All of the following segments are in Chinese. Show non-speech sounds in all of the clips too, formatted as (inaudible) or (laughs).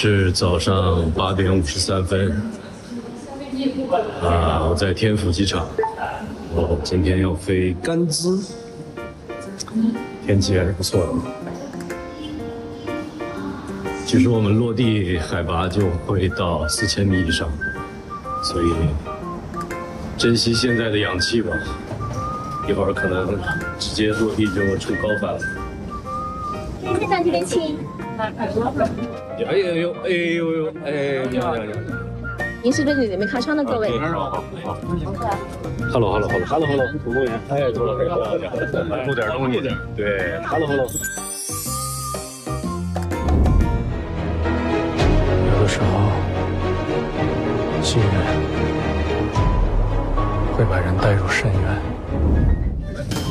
是早上八点五十三分，啊，我在天府机场，我今天要飞甘孜，天气还是不错的。其实我们落地海拔就会到四千米以上，所以珍惜现在的氧气吧，一会儿可能直接落地就出高反了。先生这边请。哎呦呦，哎呦呦，哎，你好你好你好。您是不是里面开窗的各位好好好。Hello hello hello hello hello，服务员。哎，朱老师，录点东西。对，Hello hello。有的时候，机缘会把人带入深渊。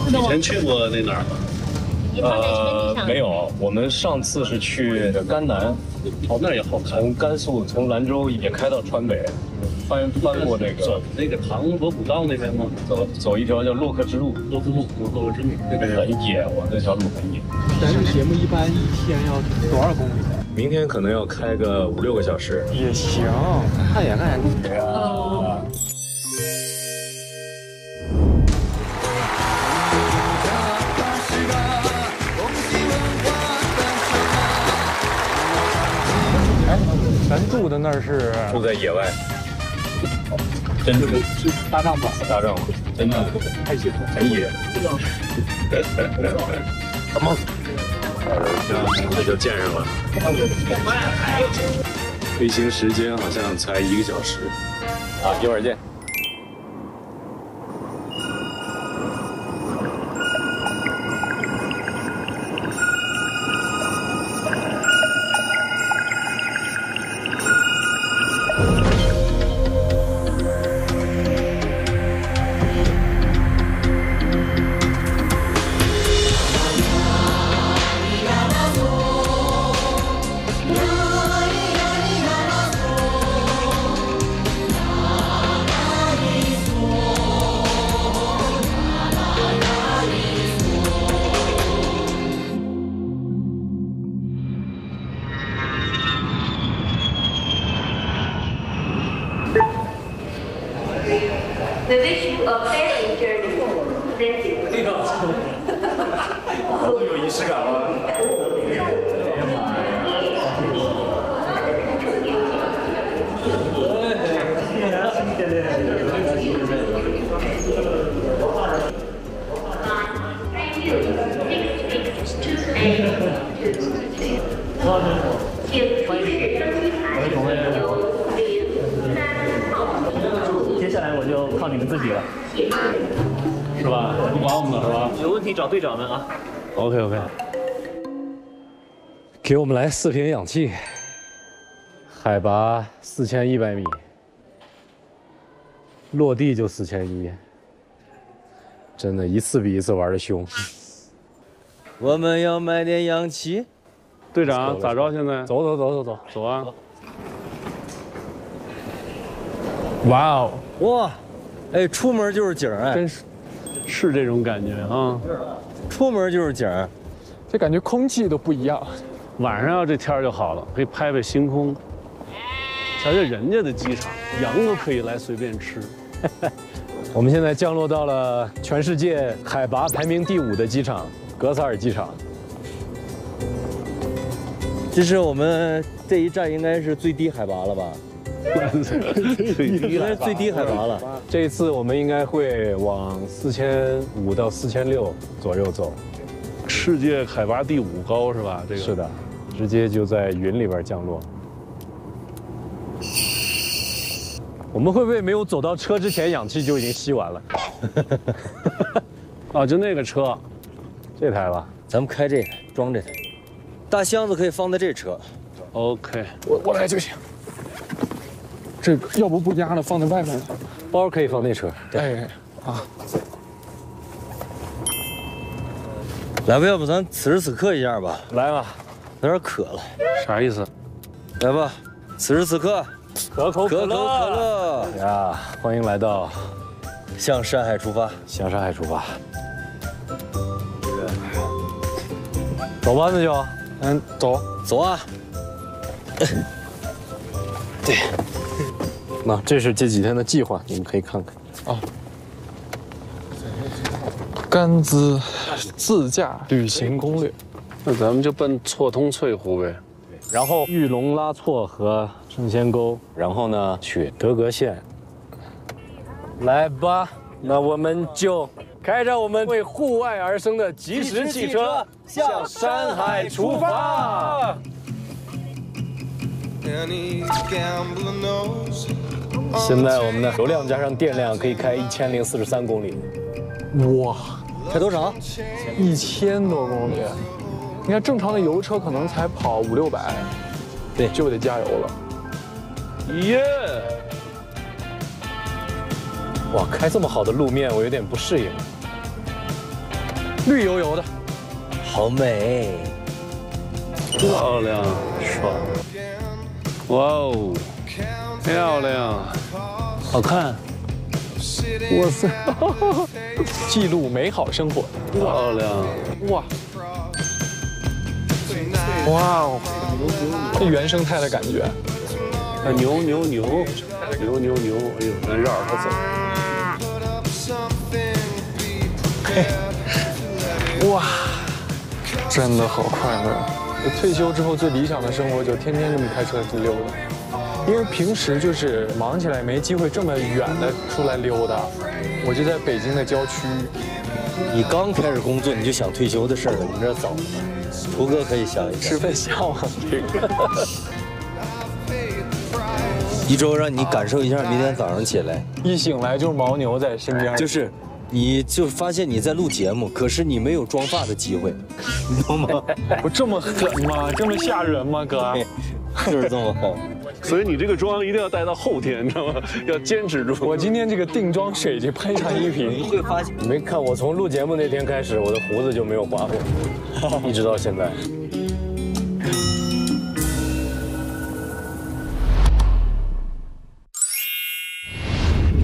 以前去过那哪儿吗？呃，没有，我们上次是去甘南，哦，那也好看。从甘肃从兰州也开到川北，翻翻过那个走那个唐伯古道那边吗？走走一条叫洛克之路，洛克路，洛克之路，那个很野，我那条路很野。咱这节目一般一天要多少公里？明天可能要开个五六个小时。也行，看一眼看一眼。的那是住在野外，真的是大帐篷，大帐篷，真的太野了，很野。怎么？那就见上了。(laughs) 飞行时间好像才一个小时。啊，一会儿见。四瓶氧气，海拔四千一百米，落地就四千一，真的，一次比一次玩的凶。我们要买点氧气。队长咋着？现在走走走走走，走啊！哇哦，哇，哎，出门就是景儿，哎，真是是这种感觉啊！出门就是景儿。这感觉空气都不一样。晚上要这天儿就好了，可以拍拍星空。瞧瞧人家的机场，羊都可以来随便吃。(laughs) 我们现在降落到了全世界海拔排名第五的机场——格萨尔机场。这是我们这一站应该是最低海拔了吧？(laughs) 应该是最低海拔了。这一次我们应该会往四千五到四千六左右走。世界海拔第五高是吧？这个是的，直接就在云里边降落。我们会不会没有走到车之前，氧气就已经吸完了？啊，(laughs) 就那个车，这台吧，咱们开这台，装这台，大箱子可以放在这车。OK，我我来就行。这个要不不压了，放在外面。包可以放那车。哎，啊，来吧，要不咱此时此刻一下吧？来吧，有点渴了。啥意思？来吧，此时此刻，可口可口可乐呀！欢迎来到向山海出发。向山海出发。走吧，那就，嗯，走。走啊！对那这是这几天的计划，你们可以看看。啊，甘孜自驾旅行攻略。那咱们就奔错通翠湖呗。然后玉龙拉措和圣仙沟，然后呢去德格县。来吧，那我们就开着我们为户外而生的即时汽车，向山海出发。现在我们的油量加上电量可以开一千零四十三公里。哇，开多少？一千多公里。你看正常的油车可能才跑五六百，对，就得加油了。耶！哇，开这么好的路面，我有点不适应。绿油油的，好美，漂亮，爽！哇哦，漂亮，好看！哇塞，(laughs) 记录美好生活，漂亮！哇！哇哦，这原生态的感觉，啊牛牛牛牛牛牛！哎呦，咱绕着走。嘿哇，真的好快乐！退休之后最理想的生活就天天这么开车去溜达，因为平时就是忙起来没机会这么远的出来溜达。我就在北京的郊区。你刚开始工作你就想退休的事儿了，你这早了。图哥可以想一想，十分笑啊这个。一周让你感受一下，明天早上起来一醒来就是牦牛在身边，就是，你就发现你在录节目，可是你没有妆发的机会，(laughs) 你懂吗？不这么狠吗？这么吓人吗，哥？(laughs) 就是这么厚。所以你这个妆一定要带到后天，你知道吗？要坚持住。我今天这个定妆水已经喷上一瓶。你会发现，你没看我从录节目那天开始，我的胡子就没有刮过，一直到现在。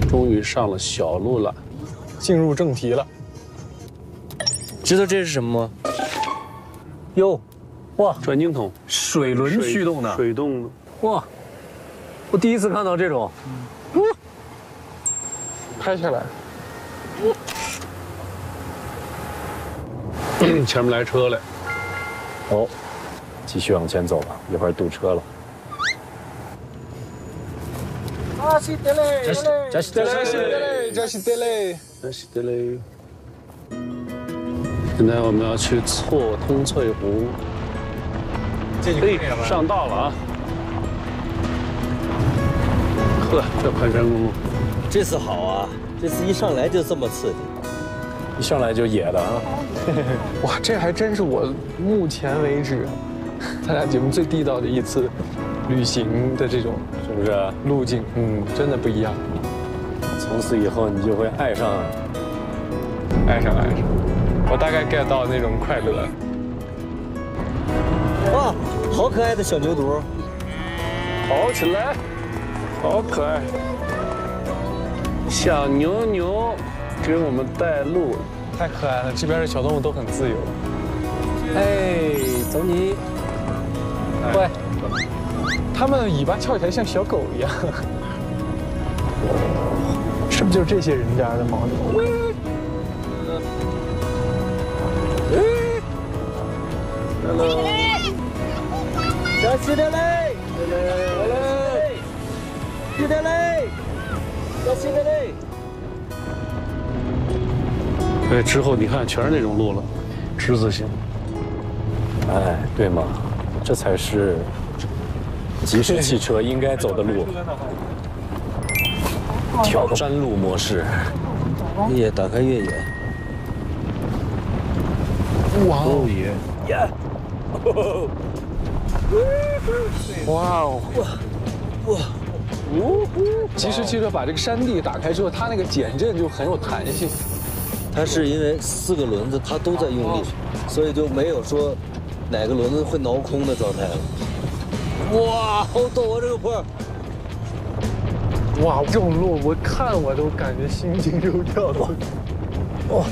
终于上了小路了，进入正题了。知道这是什么吗？哟，哇，转经筒，水轮驱动的，水动的，哇。我第一次看到这种，拍下来。前面来车了，哦，继续往前走吧，一会儿堵车了。加西德勒，加西德勒，加西德勒，加西德勒，加西德勒。现在我们要去错通翠湖，哎，上道了啊！呵，这盘山公路，这次好啊！这次一上来就这么刺激，一上来就野的啊！(laughs) 哇，这还真是我目前为止参加节目最地道的一次旅行的这种，是不是路径？嗯，真的不一样。从此以后你就会爱上，爱上爱上。我大概 get 到那种快乐。哇，好可爱的小牛犊，跑起来！好可爱，小牛牛给我们带路，太可爱了。这边的小动物都很自由。哎，走你！喂，它们尾巴翘起来像小狗一样，是不是就是这些人家的牦牛？Hello，小西的嘞，Hello。西德勒，叫西德勒。对，之后你看全是那种路了，之字形。哎，对嘛，这才是即时汽车应该走的路。挑山路模式，也打开越野。哇哦耶！哇哦！哇！即时汽车把这个山地打开之后，它那个减震就很有弹性。它是因为四个轮子它都在用力，所以就没有说哪个轮子会挠空的状态了。哇，好陡啊这个坡！哇，这种路我看我都感觉心惊肉跳的。哇，哇，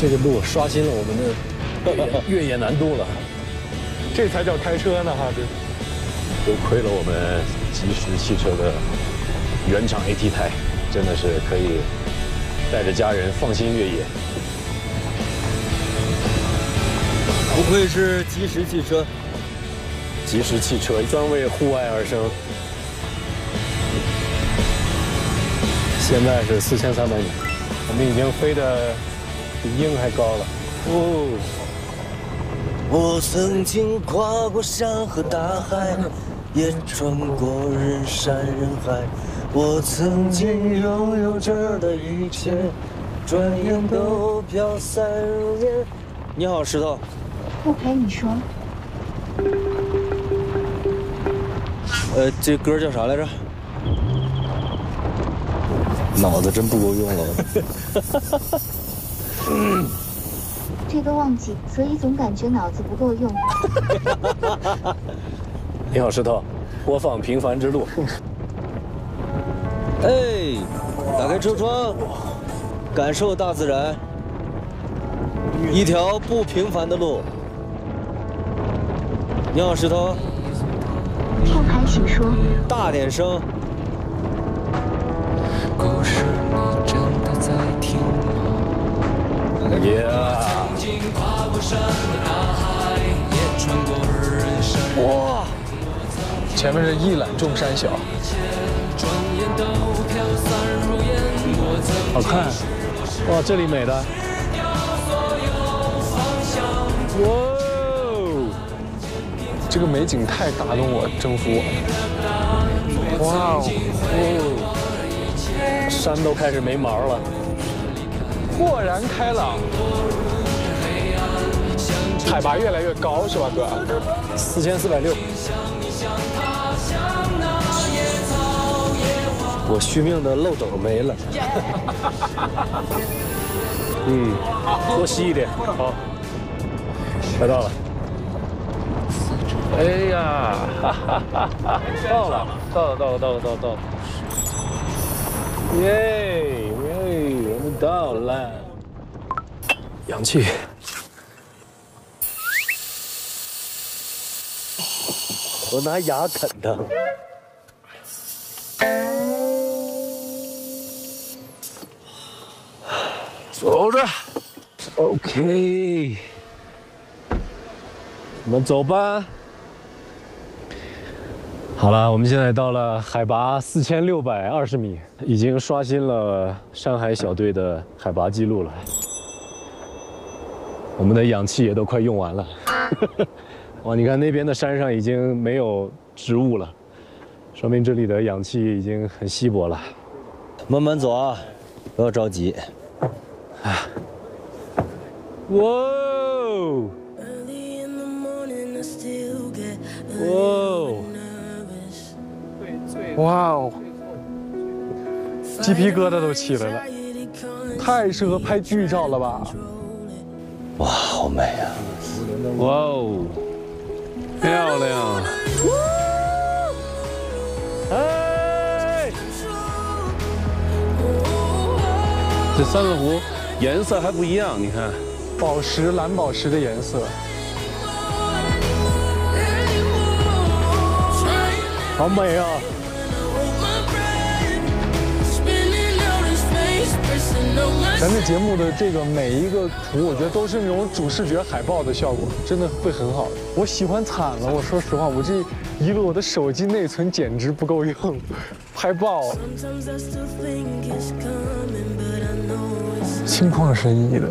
这个路刷新了我们的越野难度了。这才叫开车呢哈，这。多亏了我们吉时汽车的原厂 AT 胎，真的是可以带着家人放心越野。不愧是吉时汽车，吉时汽车专为户外而生。现在是四千三百米，我们已经飞得比鹰还高了。哦，我曾经跨过山和大海，也穿过人山人海。我曾经拥有这儿的一切，转眼都飘散如烟。你好，石头。不陪你说。呃，这歌叫啥来着？(laughs) 脑子真不够用了。(laughs) (laughs) 这个忘记，所以总感觉脑子不够用。你好，石头，播放《平凡之路》。(laughs) 哎，打开车窗，感受大自然，一条不平凡的路。你好，石头。后排请说。大点声。故事你真的在听吗哇，前面是一览众山小，好看，哇，这里美的，哇，这个美景太打动我，征服我了。哇哦，山都开始没毛了，豁然开朗。海拔越来越高是吧，哥？四千四百六。我续命的漏斗没了。(laughs) 嗯，多吸一点，好，快到了。哎呀，哈哈哈哈到了，到了，到了，到了，到了，到了。耶耶，我们到了。氧气。我拿牙啃它。走着，OK，我们走吧。好了，我们现在到了海拔四千六百二十米，已经刷新了山海小队的海拔记录了。我们的氧气也都快用完了。哇，你看那边的山上已经没有植物了，说明这里的氧气已经很稀薄了。慢慢走啊，不要着急。啊，哇哦！哇！哇哦！鸡皮疙瘩都起来了，太适合拍剧照了吧？哇，好美啊！哇哦！漂亮！哎，这三个湖颜色还不一样，你看，宝石、蓝宝石的颜色，好美啊！咱这节目的这个每一个图，我觉得都是那种主视觉海报的效果，真的会很好。我喜欢惨了，我说实话，我这一个我的手机内存简直不够用，拍爆，心旷神怡的。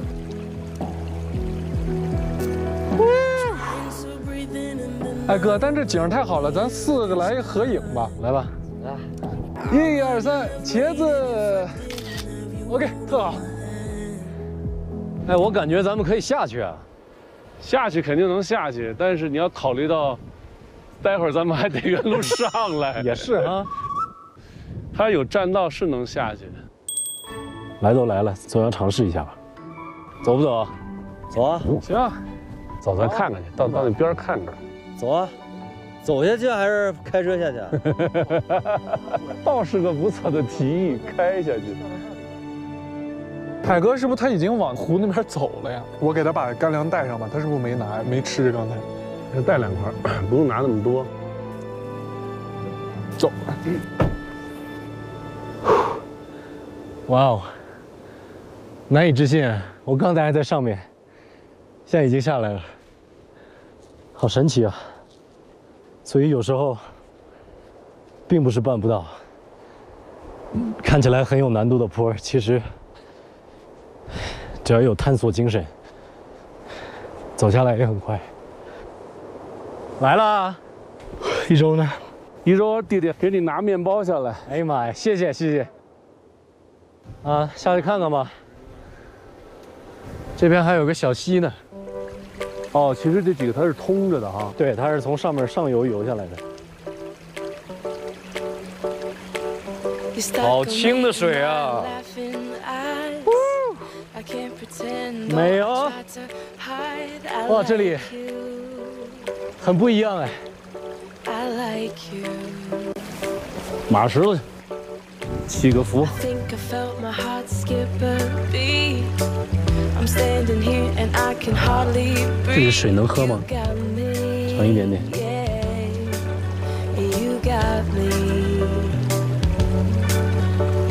哎哥，但这景太好了，咱四个来一合影吧，来吧，来，一二三，茄子，OK，特好。哎，我感觉咱们可以下去啊，下去肯定能下去，但是你要考虑到，待会儿咱们还得原路上来。(laughs) 也是哈，(laughs) 它有栈道是能下去。来都来了，总要尝试一下吧。走不走？走啊！行啊，走，咱看看去，到到那边看看。走啊！走下去还是开车下去？(laughs) 倒是个不错的提议，开下去。海哥是不是他已经往湖那边走了呀？我给他把干粮带上吧，他是不是没拿没吃刚才？再带两块，(clears throat) 不用拿那么多。走哇哦，难以置信啊！我刚才还在上面，现在已经下来了，好神奇啊！所以有时候并不是办不到，看起来很有难度的坡，其实只要有探索精神，走下来也很快。来了，一周呢？一周弟弟给你拿面包下来。哎呀妈呀，谢谢谢谢。啊，下去看看吧。这边还有个小溪呢。哦，其实这几个它是通着的哈。对，它是从上面上游游下来的。好清的水啊！美哦！哇，这里很不一样哎。马石头去，祈个福。这里水能喝吗？尝一点点。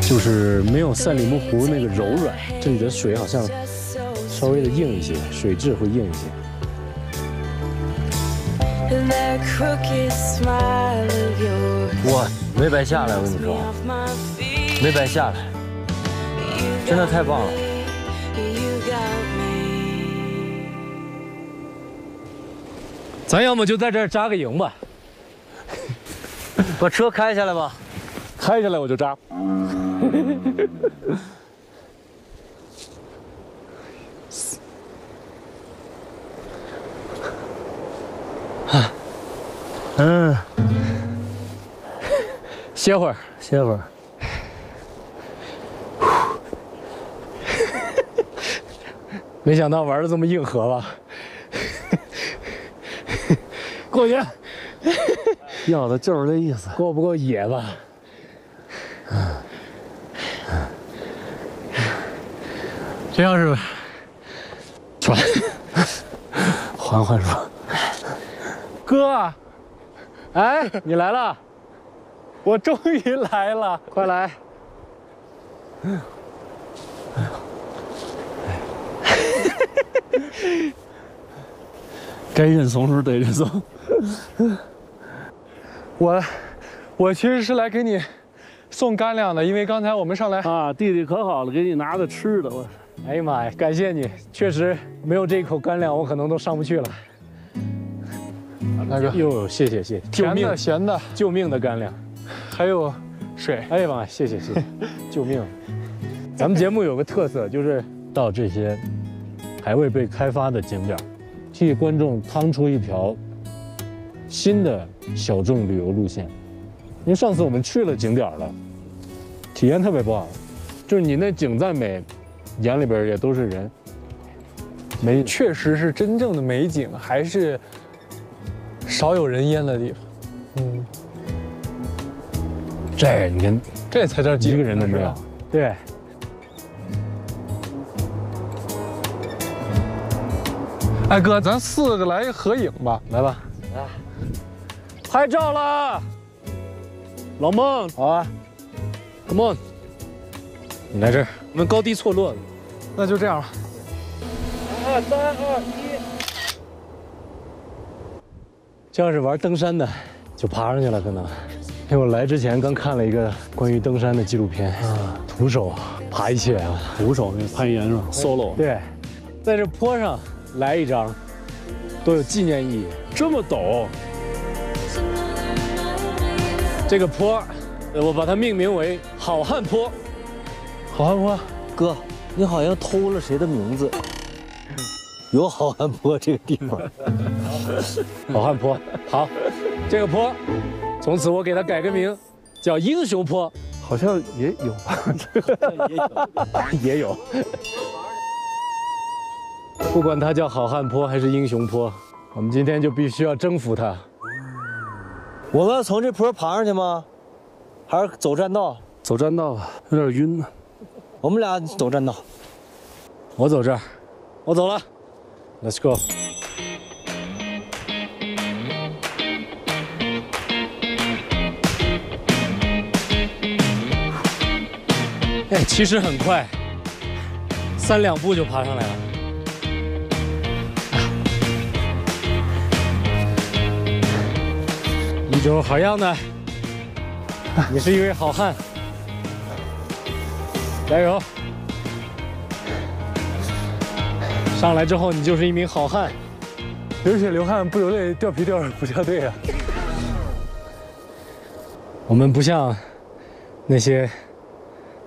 就是没有赛里木湖那个柔软，这里的水好像稍微的硬一些，水质会硬一些。哇，没白下来，我跟你说，没白下来，真的太棒了。咱要么就在这儿扎个营吧，(laughs) 把车开下来吧，开下来我就扎。(laughs) 嗯，歇会儿，歇会儿。没想到玩的这么硬核吧？过瘾，要的就是这意思。够不够野吧？这要是船，(laughs) 缓缓说，哥，哎，你来了，我终于来了，快来。(laughs) 该认怂时候得认怂。我，我其实是来给你送干粮的，因为刚才我们上来啊，弟弟可好了，给你拿的吃的。我，哎呀妈呀，感谢你，确实没有这一口干粮，我可能都上不去了。大哥，哟，谢谢谢谢，甜的咸的，救命的干粮，还有水。哎呀妈，谢谢谢谢，(laughs) 救命！咱们节目有个特色，就是到这些还未被开发的景点，替观众趟出一条新的小众旅游路线。因为上次我们去了景点了，体验特别棒，就是你那景再美，眼里边也都是人。美确实是真正的美景，还是少有人烟的地方。嗯，这你看，这才叫一个人都没有。对。哎哥，咱四个来一合影吧，来吧，来，拍照了。老孟，好啊，Come on，你来这儿，我们高低错落，那就这样吧。二三二一，这要是玩登山的，就爬上去了，可能。因为我来之前刚看了一个关于登山的纪录片啊，徒手爬一切啊，徒手那攀岩是吧？Solo。对，在这坡上。来一张，多有纪念意义。这么陡，这个坡，我把它命名为“好汉坡”。好汉坡，哥，你好像偷了谁的名字？有好汉坡这个地方。(laughs) 好汉坡，好，这个坡，从此我给它改个名，叫英雄坡。好像也有，也有，也有。不管它叫好汉坡还是英雄坡，我们今天就必须要征服它。我们要从这坡爬上去吗？还是走栈道？走栈道吧，有点晕呢。我们俩走栈道。我走这儿，我走了。let's go. 哎其实很快三两步就爬上来了。(laughs) 一舟好样的你是一位好汉。加油。上来之后，你就是一名好汉。流血流汗不流泪，掉皮掉肉不掉队啊！(laughs) 我们不像那些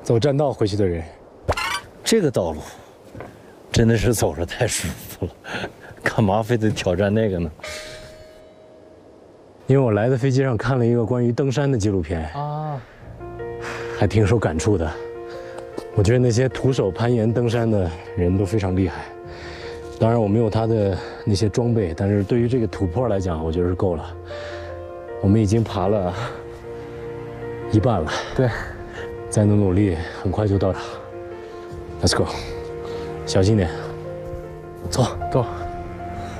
走栈道回去的人，这个道路真的是走着太舒服了，(laughs) 干嘛非得挑战那个呢？因为我来的飞机上看了一个关于登山的纪录片啊，还挺受感触的。我觉得那些徒手攀岩登山的人都非常厉害。当然我没有他的那些装备，但是对于这个土坡来讲，我觉得是够了。我们已经爬了一半了，对，再努努力，很快就到达。Let's go，小心点，走走，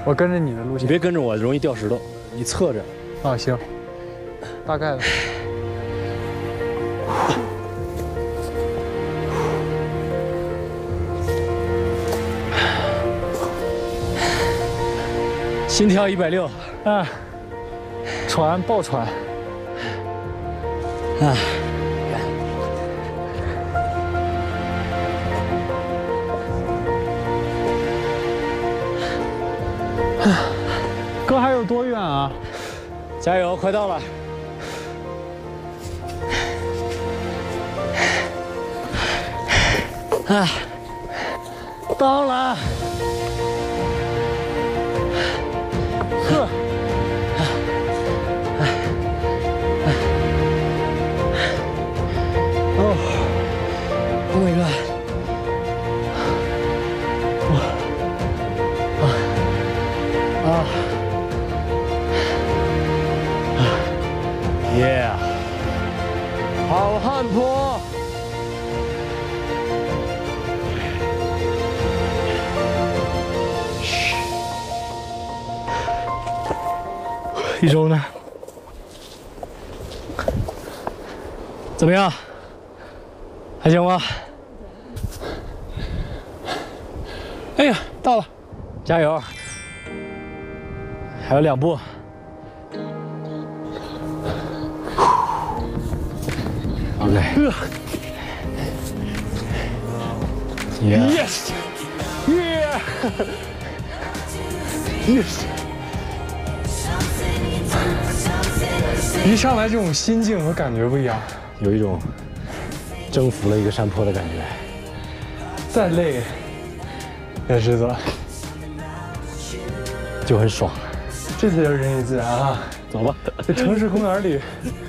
我跟着你的路线，你别跟着我，容易掉石头。你侧着。啊，行，大概的。(laughs) 心跳一百六，啊，喘爆喘，啊，哥还有多远啊？加油，快到了！啊，到了！一周呢？怎么样？还行吗？哎呀，到了！加油！还有两步。OK。Yes! Yeah! Yes! 一上来这种心境和感觉不一样，有一种征服了一个山坡的感觉。再累也知道，就很爽。这才叫人与自然啊！走吧，在城市公园里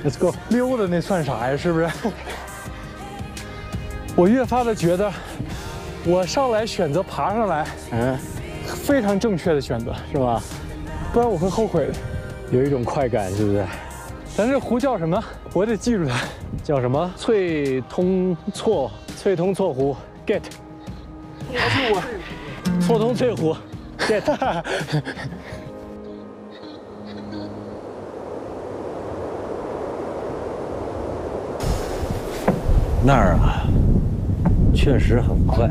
，Let's go，溜达那算啥呀？是不是？(laughs) 我越发的觉得，我上来选择爬上来，嗯，非常正确的选择，是吧？不然我会后悔的。有一种快感，是不是？咱这湖叫什么？我得记住它，叫什么？翠通错，翠通错湖，get。是我，错通翠湖，get。(laughs) 那儿啊，确实很快，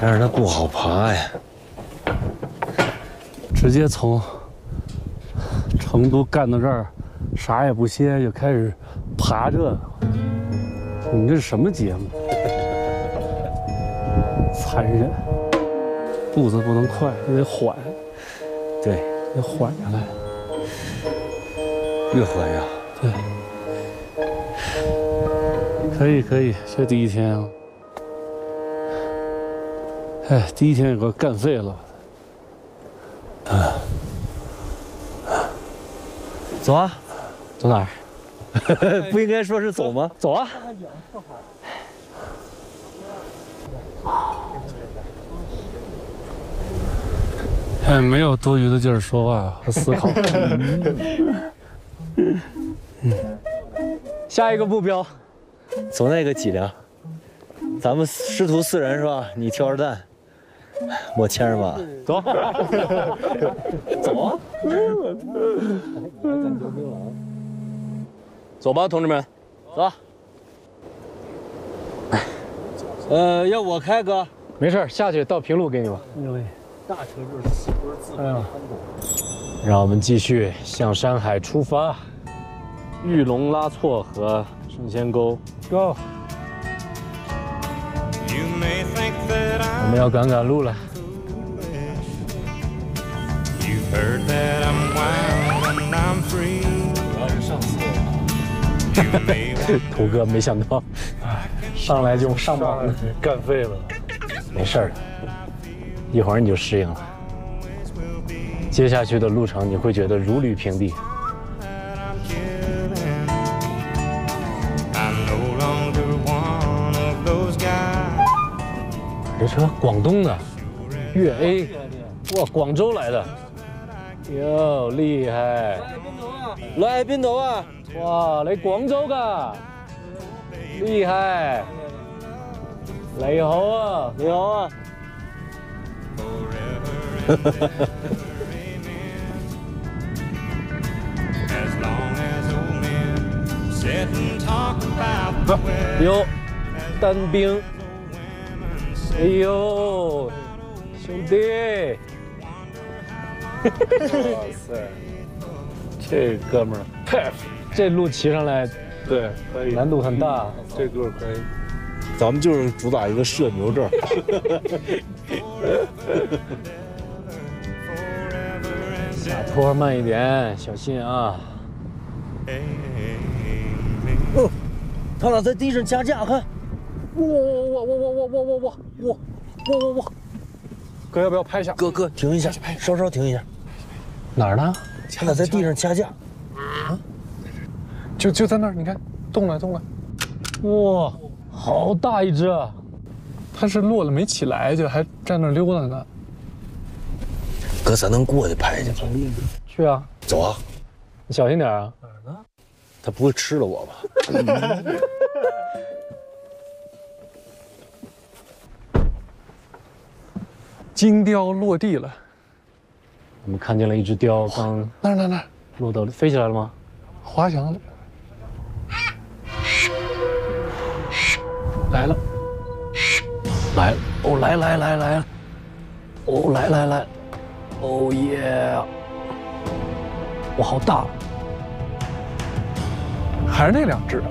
但是它不好爬呀。直接从成都干到这儿，啥也不歇就开始爬这个，你这是什么节目？(laughs) 残忍，步子不能快，得缓，对，得缓下来。越缓越好。对，可以可以，这第一天啊，哎，第一天也给我干废了。啊，走啊，走哪儿？(laughs) 不应该说是走吗？走啊！哎，没有多余的劲儿说话和思考。(laughs) 下一个目标，走那个脊梁。咱们师徒四人是吧？你挑着担，我牵着吧，走。(laughs) 走啊！(laughs) 走吧，同志们，走。呃，要我开哥？没事下去到平路给你吧。因为大车就是四轮自哎呀，让我们继续向山海出发，玉龙拉措和圣仙沟，Go！我们要赶赶路了。土 (laughs) 哥没想到，上来就上榜了，干废了。没事儿的，一会儿你就适应了。接下去的路程你会觉得如履平地。这车广东的，粤 A，哇，广州来的，哟，厉害！来邊度啊？哇，你廣州噶，厲害！你好啊，你好啊！(laughs) 哟，单兵，哎呦，兄弟，哇塞，这哥们儿佩服，这路骑上来对，可以，难度很大。这个可以。咱们就是主打一个社牛证。(laughs) 下坡慢一点，小心啊！哦，他俩在地上加价，看。哇哇哇哇哇哇哇哇哇哇哇哇哇！哥要不要拍一下？哥哥，停一下，稍稍停一下。哪儿呢？他俩在地上掐架。啊？就就在那儿，你看，动了动了。哇，好大一只啊！它是落了没起来，就还站那溜达呢。哥，咱能过去拍去吗？去啊！走啊！你小心点啊！哪儿呢？他不会吃了我吧？金雕落地了。我们看见了一只雕，刚那儿那儿那儿，落到飞起来了吗？滑翔了。来了，来了！哦，来来来来了！哦，来来来！哦耶！哇，好大！还是那两只。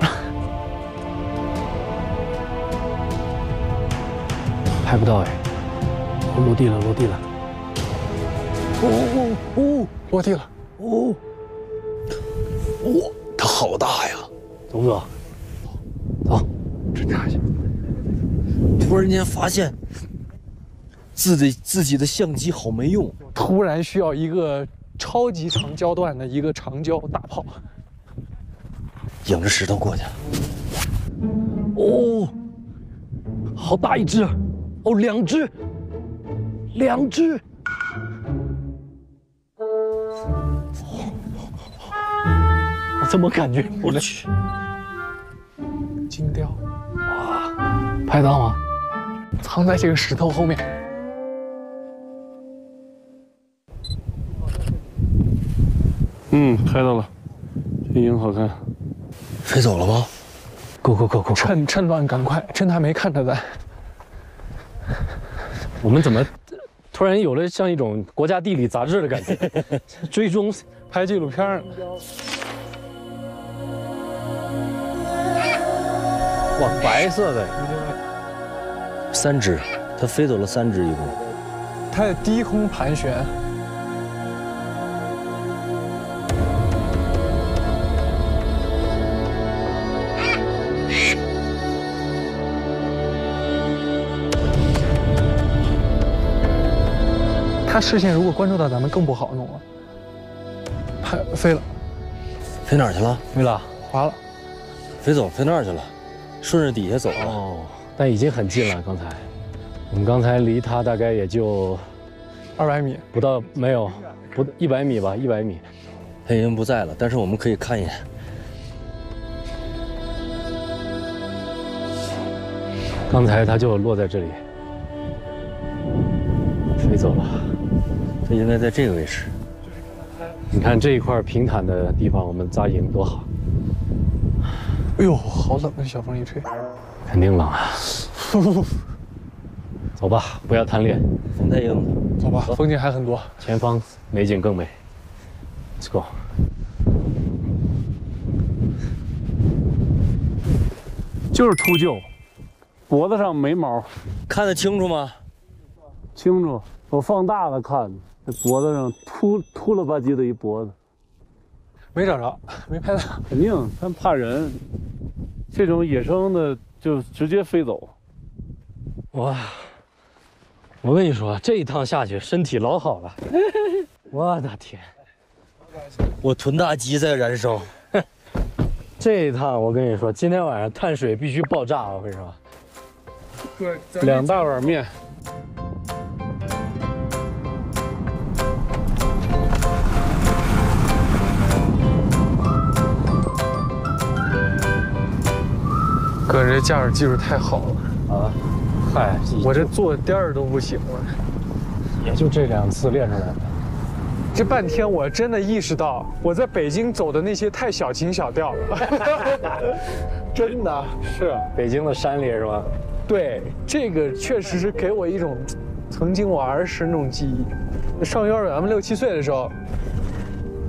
拍不到哎！哦，落地了，落地了！哦哦哦，落地了！哦，哇，它好大呀！走不走？走，侦查一下。突然间发现，自己自己的相机好没用。突然需要一个超级长焦段的一个长焦大炮。仰着石头过去。哦，好大一只！哦，两只，两只。我怎么感觉？我去，金雕，哇，拍到吗？藏在这个石头后面。嗯，拍到了，这鹰好看。飞走了吗？够够够够！趁趁乱赶快，趁他没看他在。我们怎么突然有了像一种国家地理杂志的感觉？(laughs) 追踪拍纪录片哇，白色的，三只，它飞走了三只一共。它在低空盘旋。它视线如果关注到咱们，更不好弄了。拍飞了，飞哪儿去了？飞了，滑了，飞走，飞那儿去了，顺着底下走了。哦，但已经很近了。刚才，我们刚才离他大概也就二百米，不到，没有，不一百米吧，一百米。他已经不在了，但是我们可以看一眼。刚才他就落在这里，飞走了。它应该在这个位置。你看这一块平坦的地方，我们扎营多好。哎呦，好冷啊！小风一吹，肯定冷啊。(laughs) 走吧，不要贪恋，风太硬了。走吧，风景还很多。前方美景更美。Let's go。就是秃鹫，脖子上没毛，看得清楚吗？清楚。我放大了看，这脖子上秃秃了吧唧的一脖子，没找着，没拍到。肯定它怕人。这种野生的就直接飞走。哇！我跟你说，这一趟下去身体老好了。(laughs) 我的天！我臀大肌在燃烧。(laughs) 这一趟我跟你说，今天晚上碳水必须爆炸！我跟你说，两大碗面。哥，这驾驶技术太好了啊！嗨，我这坐垫儿都不行了，也就这两次练出来的。这半天我真的意识到，我在北京走的那些太小情小调了，(laughs) 真的是北京的山里是吧？对，这个确实是给我一种曾经我儿时那种记忆。上幼儿园嘛，六七岁的时候，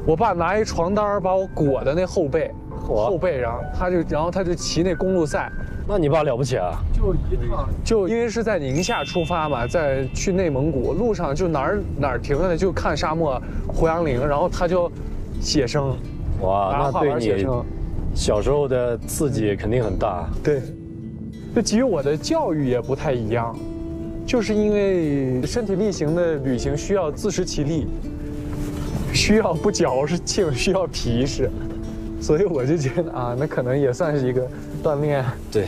我爸拿一床单把我裹的那后背。后背上，他就然后他就骑那公路赛，那你爸了不起啊！就一趟，就因为是在宁夏出发嘛，在去内蒙古路上就哪儿哪儿停了就看沙漠、胡杨林，然后他就写生，哇，那对你小时候的刺激肯定很大。对，就给予我的教育也不太一样，就是因为身体力行的旅行需要自食其力，需要不矫是劲，(laughs) 需要皮实。所以我就觉得啊，那可能也算是一个锻炼。对。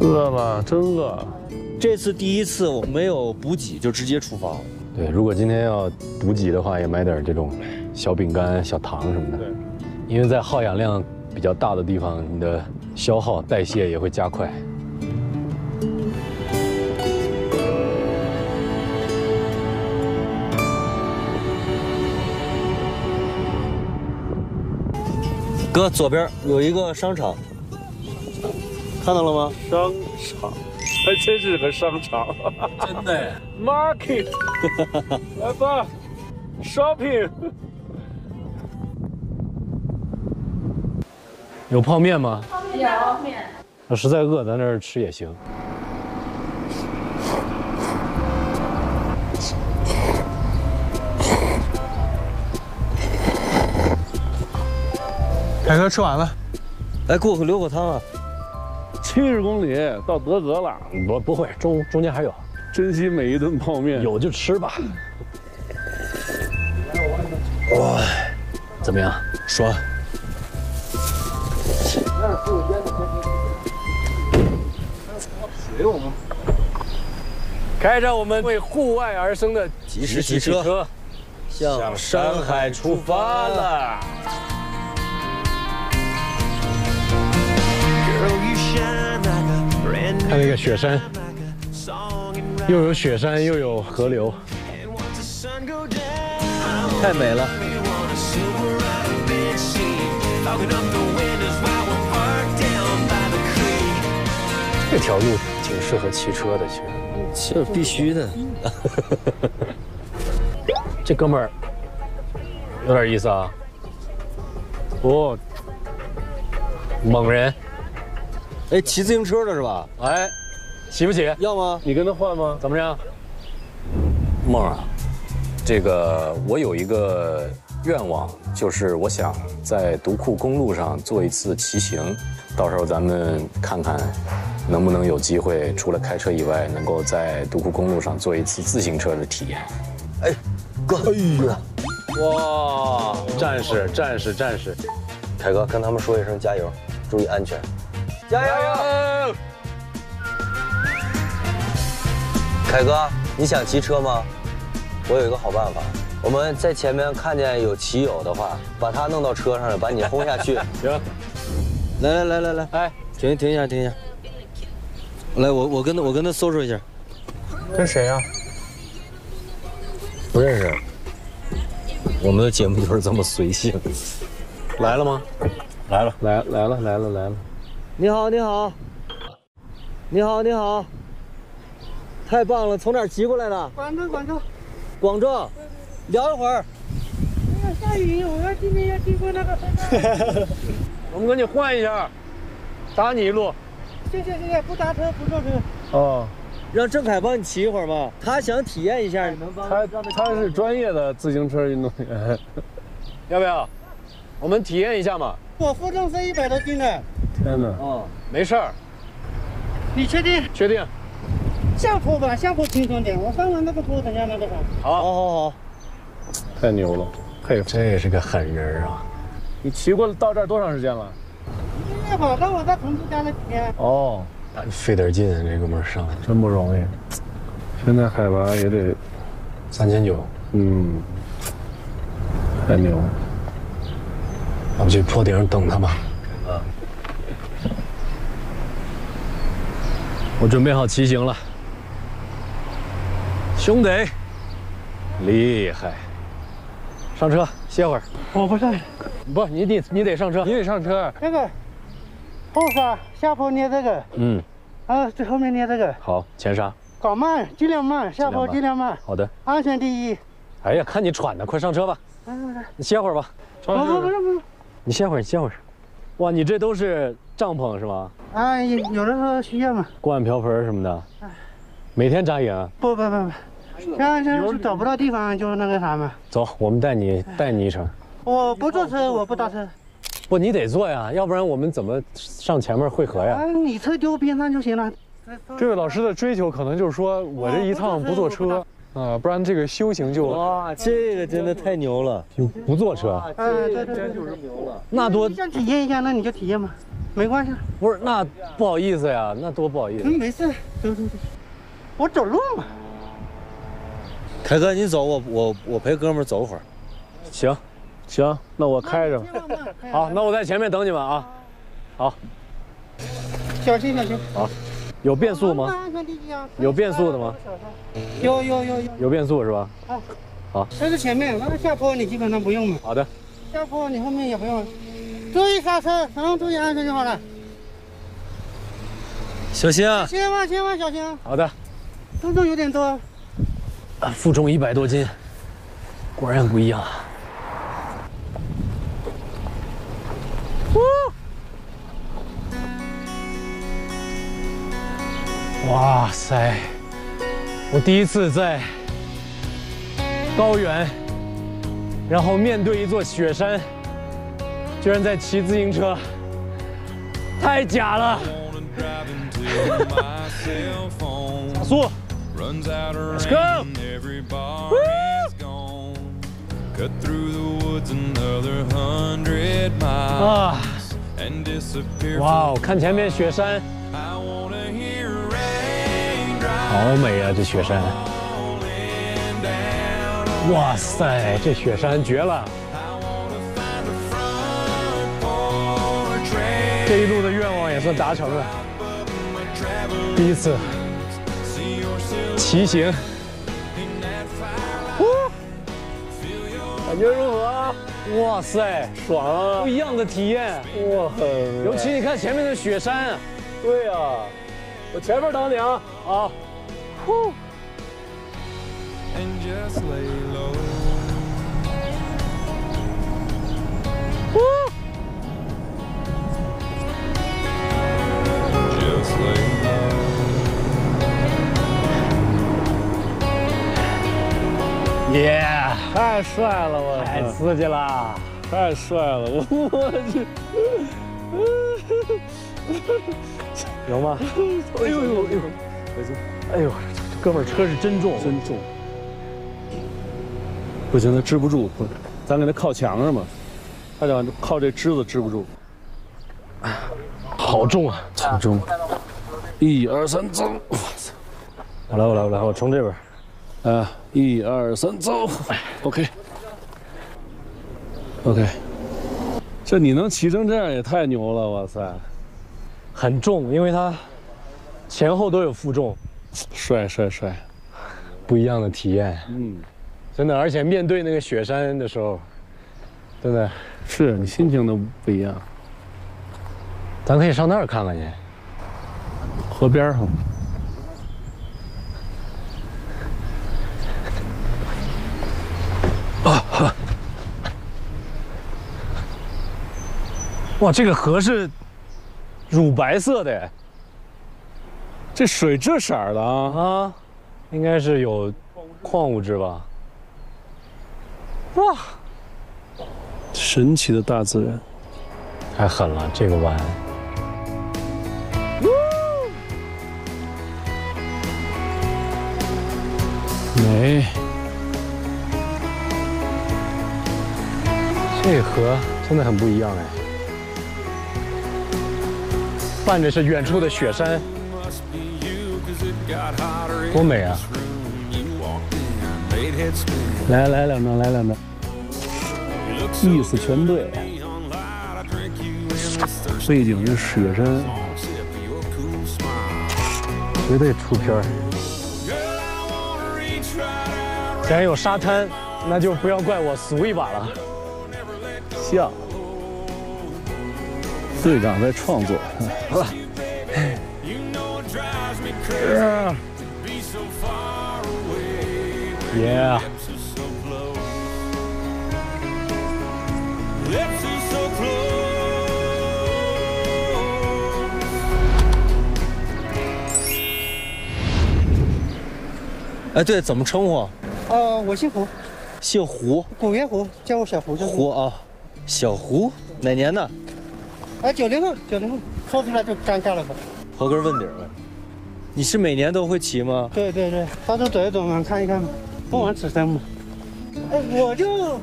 饿了，真饿。这次第一次我没有补给就直接出发了。对，如果今天要补给的话，也买点这种小饼干、小糖什么的。对。因为在耗氧量比较大的地方，你的消耗代谢也会加快。哥，左边有一个商场，看到了吗？商场，还真是个商场，真的。(laughs) Market，(laughs) 来吧，Shopping。有泡面吗？有面。要实在饿，咱这儿吃也行。凯哥吃完了，来给我留口汤啊！七十公里到德格了，不不会，中中间还有，珍惜每一顿泡面，有就吃吧。哇，怎么样？爽。开着我们为户外而生的即时汽车，向山海出发了。看那个雪山，又有雪山又有河流，太美了。这条路挺适合骑车的，其实，这必须的。(laughs) 这哥们儿有点意思啊，哦，猛人。哎，骑自行车的是吧？哎，骑不起？要吗？你跟他换吗？怎么样？梦儿啊，这个我有一个愿望，就是我想在独库公路上做一次骑行，到时候咱们看看能不能有机会，除了开车以外，能够在独库公路上做一次自行车的体验。哎，哥，哎呀，哇，战士，战士，战士，凯哥，跟他们说一声加油，注意安全。加油！凯哥，你想骑车吗？我有一个好办法，我们在前面看见有骑友的话，把他弄到车上，把你轰下去。(laughs) 行。来来来来来，哎，停停一下，停一下。来，我我跟他我跟他搜索一下。跟谁呀？不认识。我们的节目就是这么随性。来了吗？来了，来来了，来了，来了。你好，你好，你好，你好，太棒了！从哪儿骑过来的？广州，广州。广州，聊一会儿。哎呀，下雨，我要今天要经过那个。(laughs) 我们跟你换一下，搭你一路。谢谢谢谢，不搭车不坐车。哦，让郑凯帮你骑一会儿吧，他想体验一下，你能帮他他是专业的自行车运动员，(laughs) 要不要？我们体验一下嘛。我负重是一百多斤的。天哪！哦，没事儿。你确定？确定。下坡吧，下坡轻松点。我上了那个坡，等下那个啥。好，好，好，好。太牛了，佩服。这是个狠人啊！你骑过到这儿多长时间了？一个月吧，但我在成都待了几天。哦，费点劲，这哥们儿上，真不容易。现在海拔也得三千九。嗯，太牛了。我们去坡顶上等他吧。啊。我准备好骑行了，兄弟，厉害！上车歇会儿。我不上。不，你得你得上车，你得上车。这个后刹下坡捏这个。嗯。啊，最后面捏这个。好，前刹。搞慢，尽量慢，下坡尽量慢。好的。安全第一。哎呀，看你喘的，快上车吧。来来来，你歇会儿吧。不不不是不是。你歇会儿，你歇会儿。哇，你这都是帐篷是吗？啊，有有的时候需要嘛。锅碗瓢盆什么的。每天扎营？不不不不，像像找不到地方就那个啥嘛。走，我们带你带你一程。我不坐车，我不搭车。不，你得坐呀，要不然我们怎么上前面汇合呀？啊，你车丢边上就行了。这位老师的追求可能就是说我这一趟不坐车啊，不然这个修行就哇，这个真的太牛了，就不坐车。啊，对对对，就是牛了。那多想体验一下，那你就体验吧，没关系。不是，那不好意思呀，那多不好意思。嗯，没事，走走走，我走路嘛。凯哥，你走，我我我陪哥们走会儿。行，行，那我开着。好，那我在前面等你们啊。好。小心小心。好。有变速吗？有变速的吗？有有有有。有变速是吧？啊。好。这是前面，那个下坡你基本上不用了。好的。下坡你后面也不用，注意刹车，然后注意安全就好了。小心啊！千万千万小心啊。好的。负重有点多。啊，负重一百多斤，果然不一样。哇塞！我第一次在高原，然后面对一座雪山，居然在骑自行车，太假了！(laughs) 加速，Let's go！啊！哇哦，看前面雪山。好美啊，这雪山！哇塞，这雪山绝了！这一路的愿望也算达成了。第一次骑行，感觉如何？哇塞，爽啊！不一样的体验哇！尤其你看前面的雪山，对呀，我前面等你啊啊！呼。耶！太帅了，我太刺激了，太帅了，我我去，有吗？哎呦呦呦！哎呦，这哥们儿车是真重，真重。不行，他支不住，咱给他靠墙上吧，他想靠这枝子支不住。好重啊，好重！一二三，走！我操！我来，我来，我来，我冲这边。啊，一二三，走！OK。OK。这你能骑成这样也太牛了，哇塞！很重，因为它前后都有负重。帅帅帅！不一样的体验。嗯。真的，而且面对那个雪山的时候，真的是你心情都不一样。咱可以上那儿看看去，河边上。啊！(laughs) 哇，这个河是乳白色的，这水这色儿的啊。啊，应该是有矿物质吧？哇，神奇的大自然，太狠了，这个弯。美，这河真的很不一样哎，伴着是远处的雪山，多美啊！来来两张，来两张，意思全对。背景是雪山，绝对出片儿。既然有沙滩，那就不要怪我俗一把了。像，队长在创作。好了。Yeah。哎，对，怎么称呼？哦，我姓胡，姓胡，古月胡，叫我小胡就胡啊，小胡，哪年的？哎，九零后，九零后，说出来就尴尬了吧？刨根问底了，你是每年都会骑吗？对对对，到处走一走嘛，看一看嘛，不枉此生嘛。哎，我就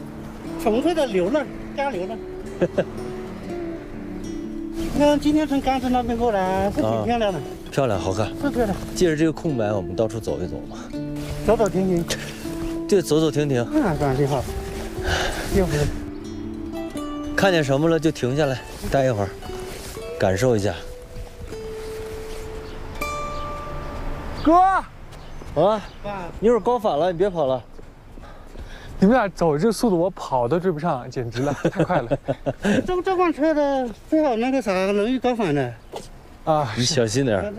纯粹的流浪，瞎流浪。(laughs) 你看今天从甘肃那边过来，是挺漂亮的，漂亮，好看，是漂亮。借着这个空白，我们到处走一走嘛，走走停停。对，走走停停。那当然挺好，又不是。看见什么了就停下来，待一会儿，感受一下。哥，啊，你一会儿高反了，你别跑了。你们俩走这速度，我跑都追不上，简直了，(laughs) 太快了。这这款车的最好那个啥，容易高反的。啊，你小心点。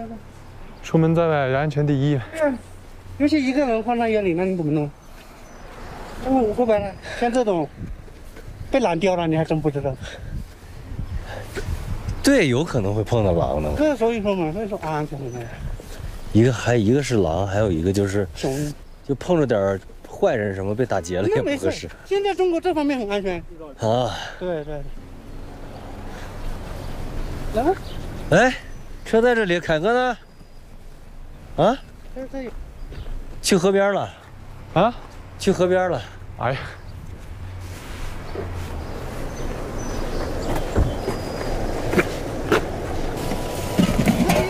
出门在外，安全第一。嗯，尤其一个人放在院里，那你怎么弄？那么说白了，像这种被狼叼了，你还真不知道。对，有可能会碰到狼的。这所以说嘛，所以说安全的。一个还一个是狼，还有一个就是熊，就碰着点坏人什么被打劫了也不合适。现在中国这方面很安全。啊。对对。来吧。哎，车在这里，凯哥呢？啊？去河边了。啊？去河边了。哎呀。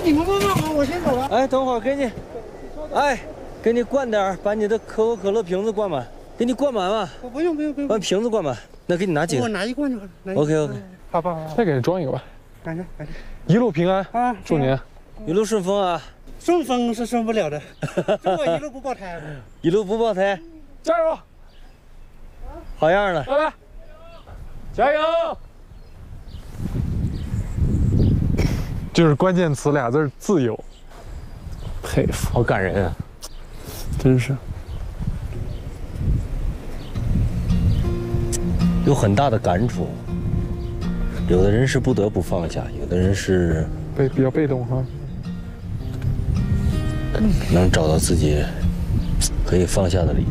你们慢慢好，我先走了。哎，等会儿给你，哎，给你灌点把你的可口可乐瓶子灌满，给你灌满吧。我不用不用不用。把瓶子灌满，那给你拿几个？我拿一罐就好了。OK OK。好吧好。再给你装一个吧。感谢感谢。一路平安啊！祝您一路顺风啊！顺风是顺不了的，(laughs) 祝我一路不爆胎。一路不爆胎，加油！好样的！拜拜，加油！就是关键词俩字儿自由，佩服，好感人啊！真是有很大的感触。有的人是不得不放下，有的人是被比较被动哈。能找到自己可以放下的理由。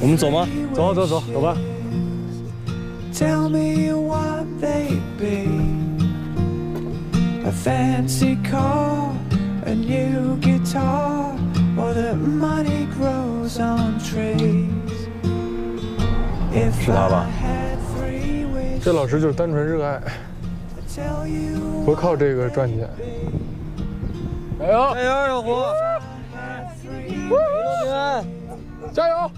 我们走吗？走走走，走吧。Tell me what they'd be A fancy car, a new guitar Or that money grows on trees 是他吧？这老师就是单纯热爱，不靠这个赚钱。加油！加油，小胡！加油！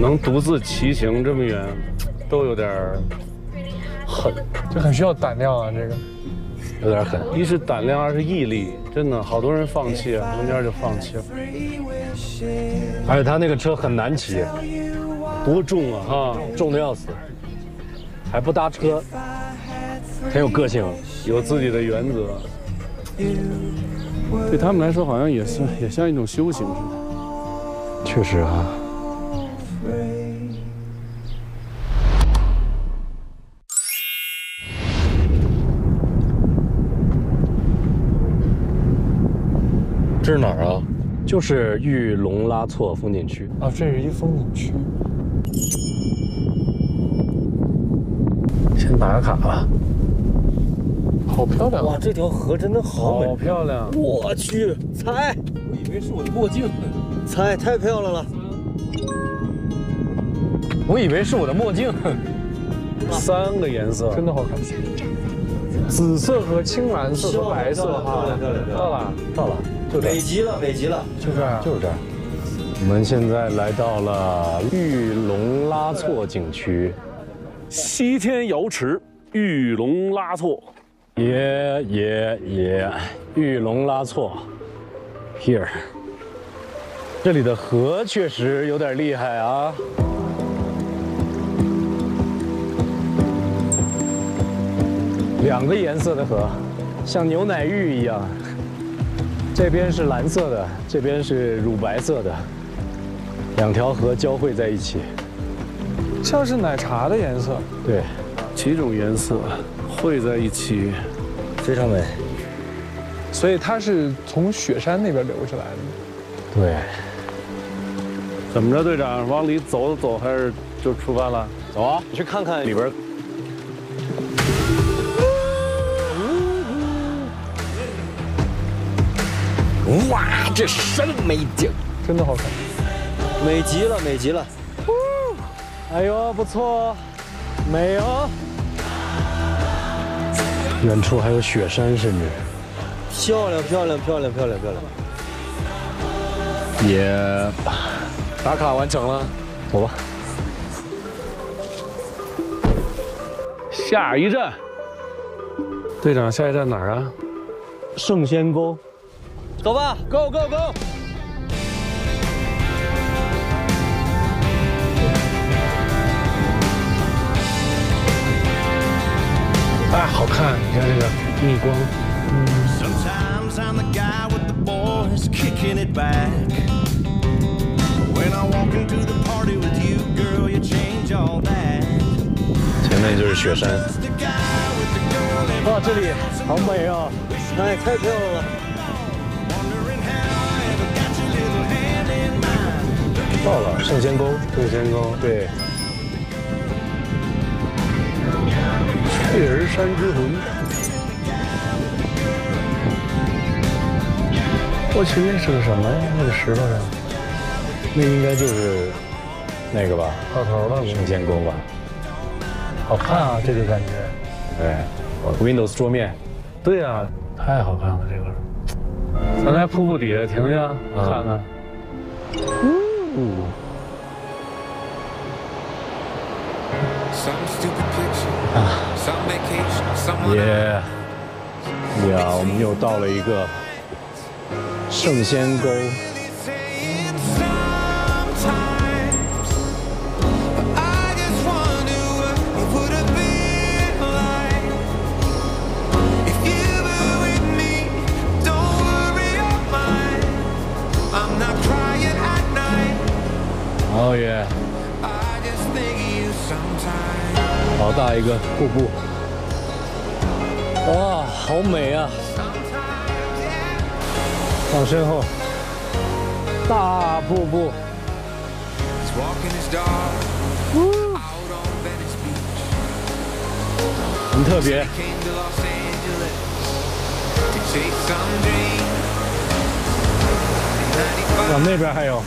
能独自骑行这么远，都有点狠，这很需要胆量啊，这个。有点狠。一是胆量，二是毅力，真的好多人放弃啊，中间就放弃了。而且他那个车很难骑，多重啊！哈，重的要死，还不搭车，很有个性。有自己的原则，对他们来说好像也是也像一种修行似的。确实啊。这是哪儿啊？就是玉龙拉措风景区。啊，这是一风景区。先打个卡吧。好漂亮！哇，这条河真的好美，好漂亮！我去，猜，我以为是我的墨镜，猜太漂亮了。我以为是我的墨镜。三个颜色，真的好看。紫色和青蓝色和白色哈，到了，到了，儿美极了，美极了，就这样，就是这儿。我们现在来到了玉龙拉措景区，西天瑶池玉龙拉措，耶耶耶，玉龙拉措，here。这里的河确实有点厉害啊。两个颜色的河，像牛奶浴一样。这边是蓝色的，这边是乳白色的，两条河交汇在一起，像是奶茶的颜色。对，几种颜色汇在一起，非常美。所以它是从雪山那边流出来的。对。怎么着，队长，往里走走还是就出发了？走啊，你去看看里边。哇，这什么美景，真的好看，美极了，美极了。哎呦，不错，美哦。远处还有雪山，甚至。漂亮，漂亮，漂亮，漂亮，漂亮。也打卡完成了，走吧。下一站，队长，下一站哪儿啊？圣仙沟。走吧，Go Go Go！哎，好看！你看这个逆光。前面就是雪山。哇，这里好美啊！哎，太漂亮了。到了圣仙沟，圣仙沟，对。雀儿山之魂。我去，那是个什么呀？那个石头上，那应该就是那个吧？到头了，圣仙沟吧？好看啊，这个感觉。对，Windows 桌面。对啊，太好看了，这个。咱来瀑布底下停下，看看。啊，耶呀！我们又到了一个圣仙沟。哦耶！好大一个瀑布，哇，好美啊！往身后，大瀑布，很特别。往那边还有。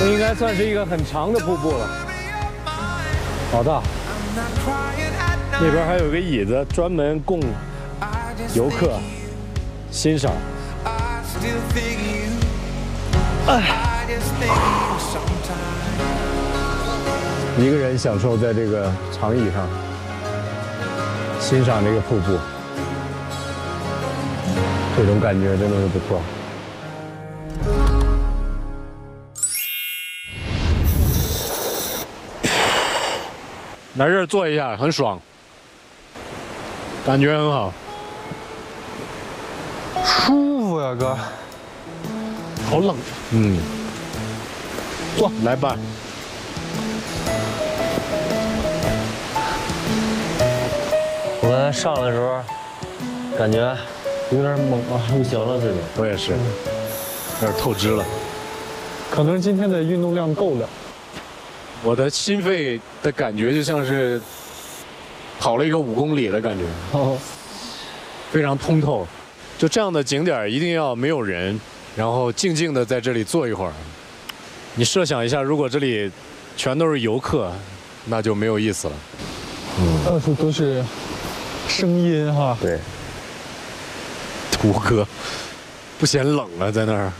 这应该算是一个很长的瀑布了，好大。那边还有个椅子，专门供游客欣赏。哎，一个人享受在这个长椅上欣赏这个瀑布，这种感觉真的是不错。来这儿坐一下，很爽，感觉很好，舒服呀，哥。好冷。嗯，坐，来吧。我刚才上来的时候，感觉有点猛啊，不行了，这个。我也是，有点透支了。可能今天的运动量够了。我的心肺的感觉就像是跑了一个五公里的感觉，哦，非常通透。就这样的景点一定要没有人，然后静静的在这里坐一会儿。你设想一下，如果这里全都是游客，那就没有意思了。嗯到处都是声音哈。对。土哥，不嫌冷啊，在那儿。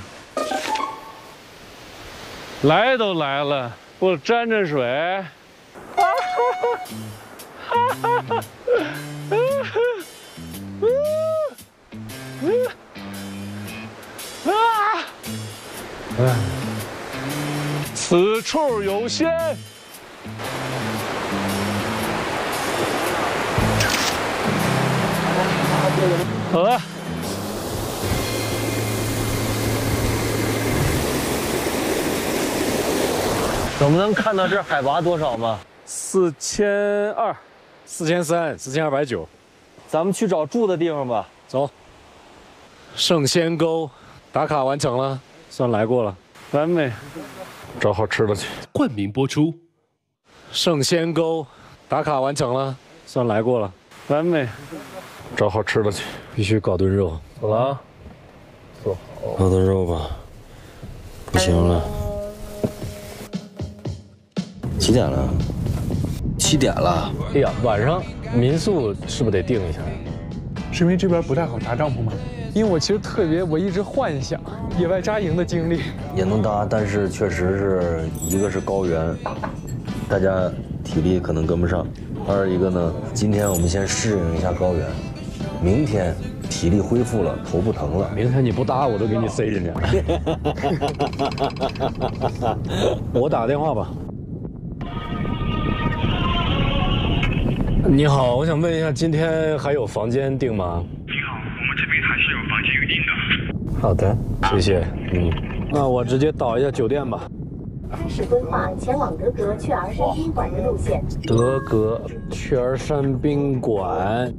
来都来了，不沾沾水。此处有仙。好了。我们能看到这海拔多少吗？四千二，四千三，四千二百九。咱们去找住的地方吧。走。圣仙沟，打卡完成了，算来过了，完美。找好吃的去。冠名播出。圣仙沟，打卡完成了，算来过了，完美。找好吃的去，必须搞顿肉。走了啊。做好。搞顿肉吧。不行了。几点了？七点了。哎呀，晚上民宿是不是得定一下？是因为这边不太好搭帐篷吗？因为我其实特别，我一直幻想野外扎营的经历。也能搭，但是确实是一个是高原，大家体力可能跟不上；二一个呢，今天我们先适应一下高原，明天体力恢复了，头不疼了，明天你不搭我都给你塞进去。(laughs) 我打个电话吧。你好，我想问一下，今天还有房间订吗？你好，我们这边还是有房间预定的。好的，谢谢。嗯，那我直接导一下酒店吧。开始规划前往德格雀儿山宾馆的路线。德格雀儿山宾馆。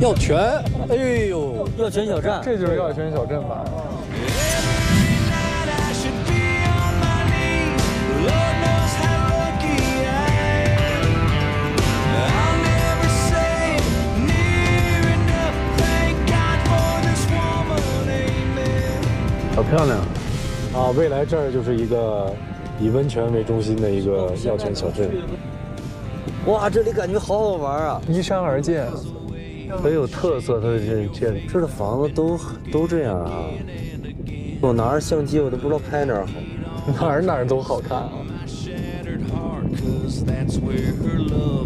药泉，哎呦，药泉小站，这就是药泉小镇吧？漂亮啊！未来这儿就是一个以温泉为中心的一个药泉小镇。哇，这里感觉好好玩啊！依山而建，很有特色。它的这建筑，这的房子都都这样啊！我拿着相机，我都不知道拍哪儿好，(laughs) 哪儿哪儿都好看啊！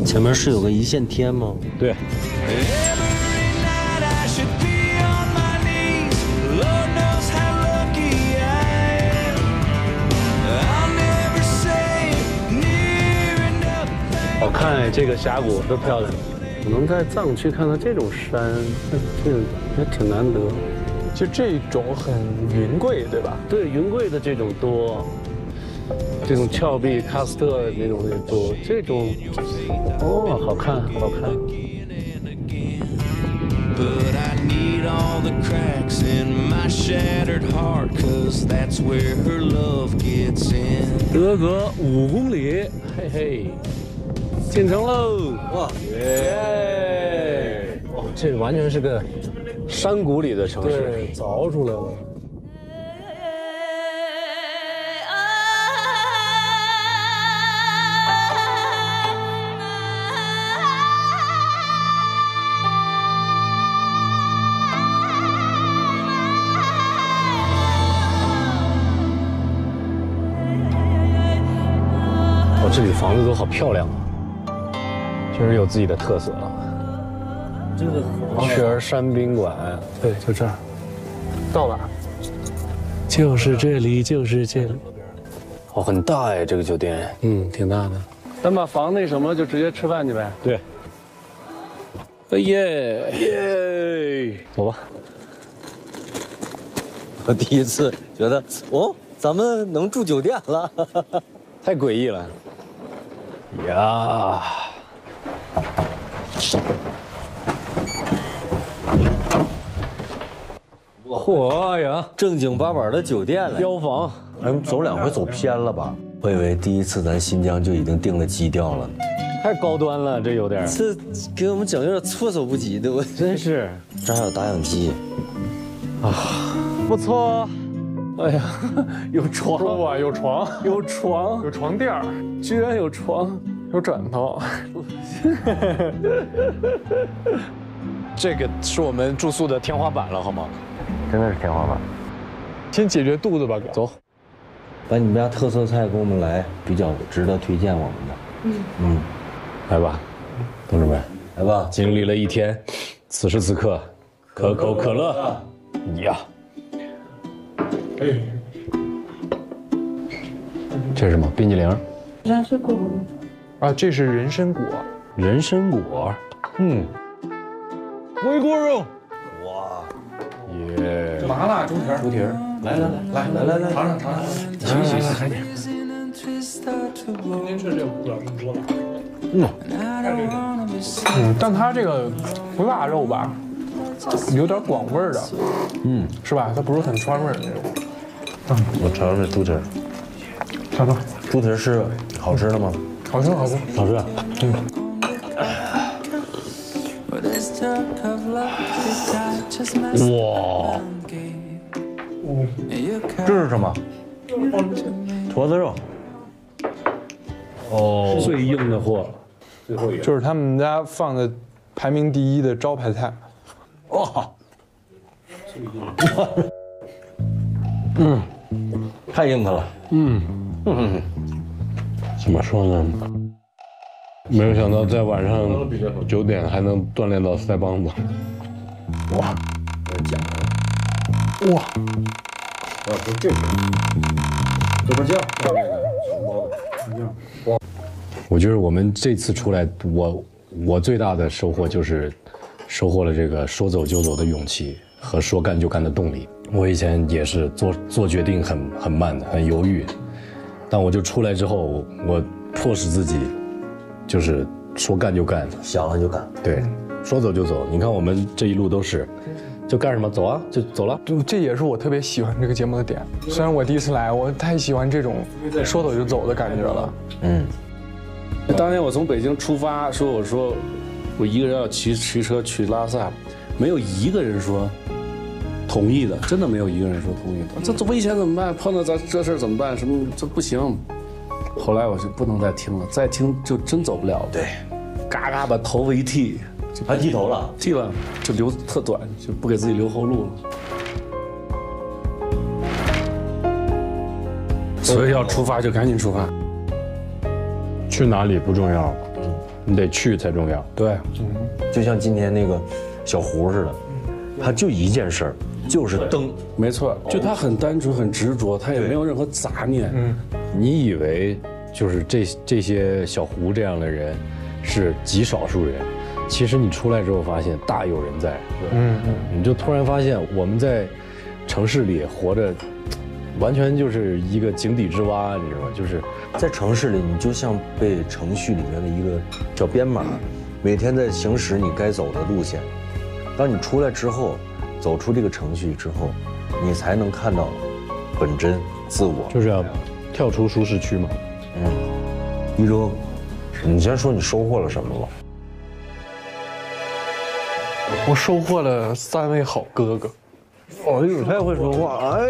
前面是有个一线天吗？对。看哎，这个峡谷多漂亮！能在藏区看到这种山，这也挺难得。就这种很云贵，对吧？对，云贵的这种多，这种峭壁喀斯特那种也多。这种，哦，好看，好看。德格五公里，嘿嘿。进城喽！哇耶！哦，这完全是个山谷里的城市，对，凿出来了。这里房子都好漂亮啊，确实有自己的特色啊。这个雀儿山宾馆，对，就这儿，到了。就是这里，就是这里。哦，很大哎，这个酒店。嗯，挺大的。咱把房那什么，就直接吃饭去呗。对。哎耶耶，走吧。我第一次觉得，哦，咱们能住酒店了，(laughs) 太诡异了。呀。嚯呀，正经八百的酒店了，标房。哎，走两回走偏了吧？我以为第一次咱新疆就已经定了基调了呢，太高端了，这有点。这给我们整有点措手不及的，我真是。这还有打氧机，啊，不错。哎呀，(laughs) 有床啊，有床，有床，有床垫儿，居然有床，有枕头。这个是我们住宿的天花板了，好吗？真的是天花板。先解决肚子吧，哥。走，把你们家特色菜给我们来，比较值得推荐我们的。嗯嗯，来吧，同志们，来吧。经历了一天，此时此刻，可口可乐你呀。哎，这是什么？冰激凌？人参果。啊，这是人参果。人参果，嗯。回锅肉。哇，耶！麻辣猪蹄儿。猪蹄儿，来来来来来来，尝尝尝尝。行行行。今天确实也不了那么多了。嗯。嗯，但它这个不腊肉吧，有点广味儿的。嗯，是吧？它不是很川味儿的那种。嗯，我尝尝这猪蹄儿。尝尝。猪蹄儿是好吃的吗？好吃，好吃，好吃。嗯。哇，这是什么？坨子肉。哦，最硬的货，最后一个就是他们家放的排名第一的招牌菜。哇，嗯，太硬的了。嗯嗯，怎么说呢？没有想到在晚上九点还能锻炼到腮帮子。哇，假的！哇，啊，就这个，豆瓣酱，这个哇，我觉得我们这次出来，我我最大的收获就是收获了这个说走就走的勇气和说干就干的动力。我以前也是做做决定很很慢的，很犹豫，但我就出来之后，我迫使自己。就是说干就干，想了就干。对，说走就走。你看我们这一路都是，就干什么走啊，就走了。就这也是我特别喜欢这个节目的点。虽然我第一次来，我太喜欢这种说走就走的感觉了。嗯。当年我从北京出发，说我说我一个人要骑骑车去拉萨，没有一个人说同意的，真的没有一个人说同意的。这这危险怎么办？碰到咱这事儿怎么办？什么这不行。后来我就不能再听了，再听就真走不了了。对，嘎嘎把头发一剃，还剃头了？剃了，就留特短，就不给自己留后路了。所以要出发就赶紧出发。去哪里不重要，你得去才重要。对，就像今天那个小胡似的，他就一件事儿，就是灯。没错，就他很单纯，很执着，他也没有任何杂念。嗯。你以为就是这这些小胡这样的人是极少数人，其实你出来之后发现大有人在。嗯嗯，你就突然发现我们在城市里活着，完全就是一个井底之蛙，你知道吗？就是在城市里，你就像被程序里面的一个叫编码，每天在行驶你该走的路线。当你出来之后，走出这个程序之后，你才能看到本真自我。就是要。跳出舒适区嘛，嗯，一周，你先说你收获了什么吧。我收获了三位好哥哥。哎呦，太会说话，哎，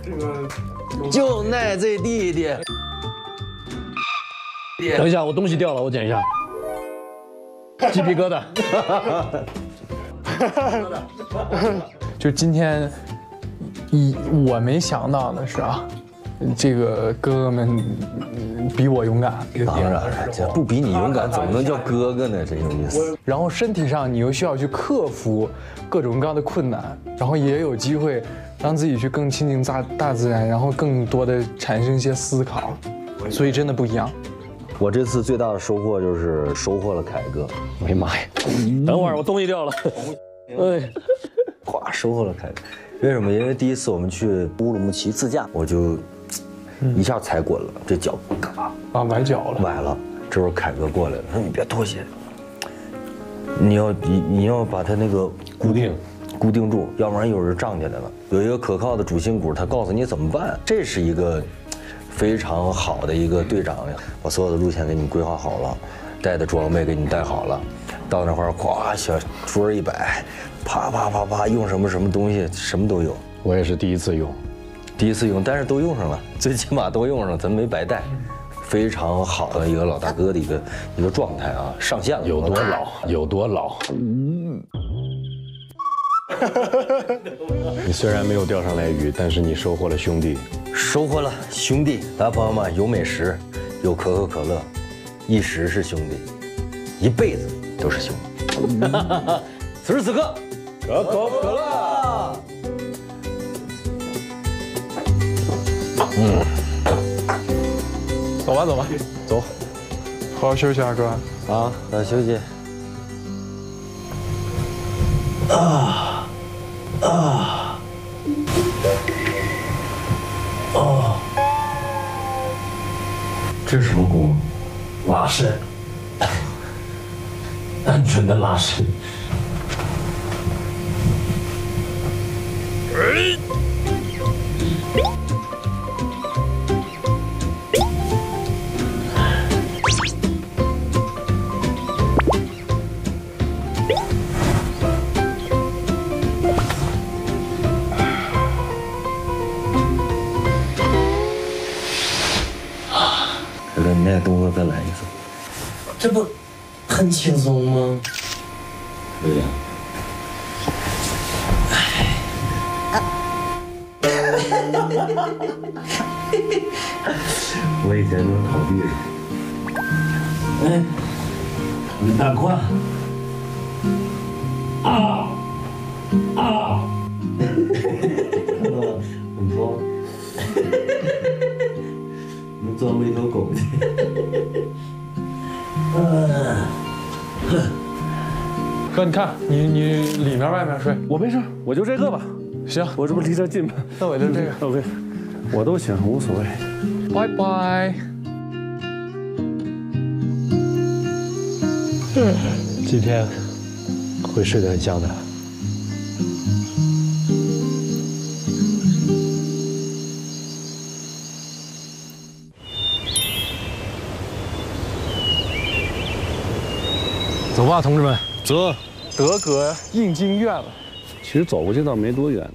这个就奈这弟弟。等一下，我东西掉了，我捡一下。鸡皮疙瘩。(laughs) (laughs) 就今天，一我没想到的是啊。这个哥哥们嗯比我勇敢。当然了，这不比你勇敢，怎么能叫哥哥呢？真有意思。然后身体上你又需要去克服各种各样的困难，然后也有机会让自己去更亲近大大自然，然后更多的产生一些思考，所以真的不一样。我这次最大的收获就是收获了凯哥。哎呀妈呀！等会儿我东西掉了。哎，咵，(laughs) 收获了凯哥。为什么？因为第一次我们去乌鲁木齐自驾，我就一下踩滚了，这脚嘎啊崴脚了，崴了。这时候凯哥过来了，说你别脱鞋，你要你你要把它那个固定固定住，要不然有人胀起来了。有一个可靠的主心骨，他告诉你怎么办。这是一个非常好的一个队长，把所有的路线给你规划好了，带的装备给你带好了，到那块儿咵小桌一摆，啪啪啪啪用什么什么东西，什么都有。我也是第一次用，第一次用，但是都用上了，(laughs) 最起码都用上，咱没白带。非常好的一个老大哥的一个一个状态啊，上线了。有多老？有多老？嗯。(laughs) 你虽然没有钓上来鱼，但是你收获了兄弟，收获了兄弟。来朋友们，有美食，有可口可乐，一时是兄弟，一辈子都是兄弟。(laughs) 此时此刻，可口可乐。嗯。走吧，走吧，走，好好休息啊，哥。啊，那休息。啊啊哦，这是什么功？拉伸，单纯的拉伸。凯哥，你那动作再来一个。这不很轻松吗？对呀啊。(laughs) 我以前能逃避。哎，你大胯。啊啊！看，你你里面外面睡，我没事，我就这个吧。行，我这不离这近吗？那我就这个。(laughs) OK，我都行，无所谓。拜拜。今天会睡得很香的。走吧，同志们，走。德格印经院了。其实走过去倒没多远。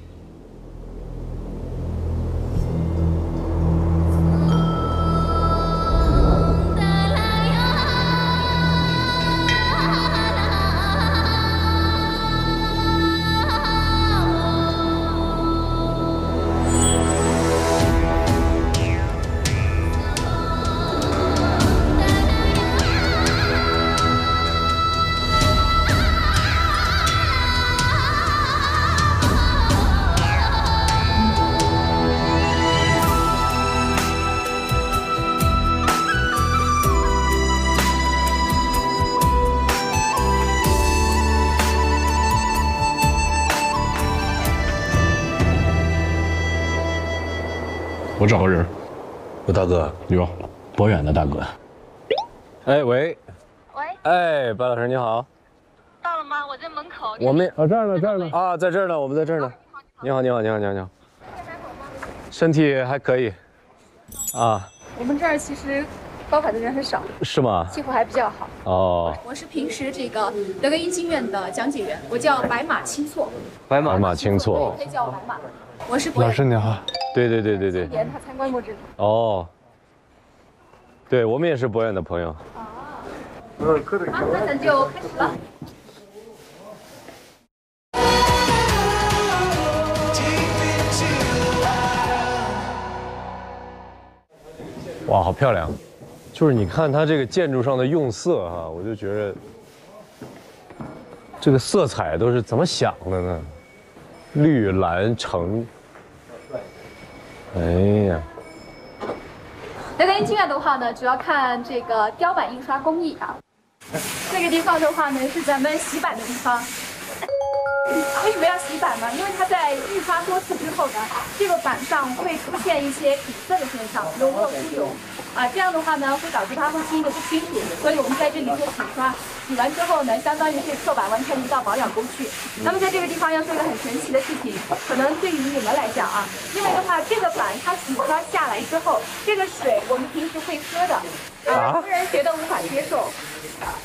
大哥，有，博远的大哥。哎喂。喂。哎，白老师你好。到了吗？我在门口。我们啊这儿呢这儿呢啊在这儿呢，我们在这儿呢。你好你好你好你好你好。身体还可以。啊。我们这儿其实高考的人很少，是吗？气候还比较好。哦。我是平时这个德格印经院的讲解员，我叫白马青错。白马。白马青错。可以叫我白马。我是老师你好。对对对对对。年他参观过这里。哦。对我们也是博远的朋友。好，那咱就开始了。哇，好漂亮！就是你看它这个建筑上的用色哈、我就觉得这个色彩都是怎么想的呢？绿、蓝、橙。哎呀，那个音剧院的话呢，主要看这个雕版印刷工艺啊。这个地方的话呢，是咱们洗板的地方。(laughs) 为什么要洗板呢？因为它在印刷多次之后呢，这个板上会出现一些底色的现象，融或出油，啊，这样的话呢，会导致它后期印的不清楚。所以我们在这里做洗刷，洗完之后呢，相当于是刻板完全移到保养工去。那么在这个地方要说一个很神奇的事情，可能对于你们来讲啊，因为的话，这个板它洗刷下来之后，这个水我们平时会喝的，啊，很多人觉得无法接受。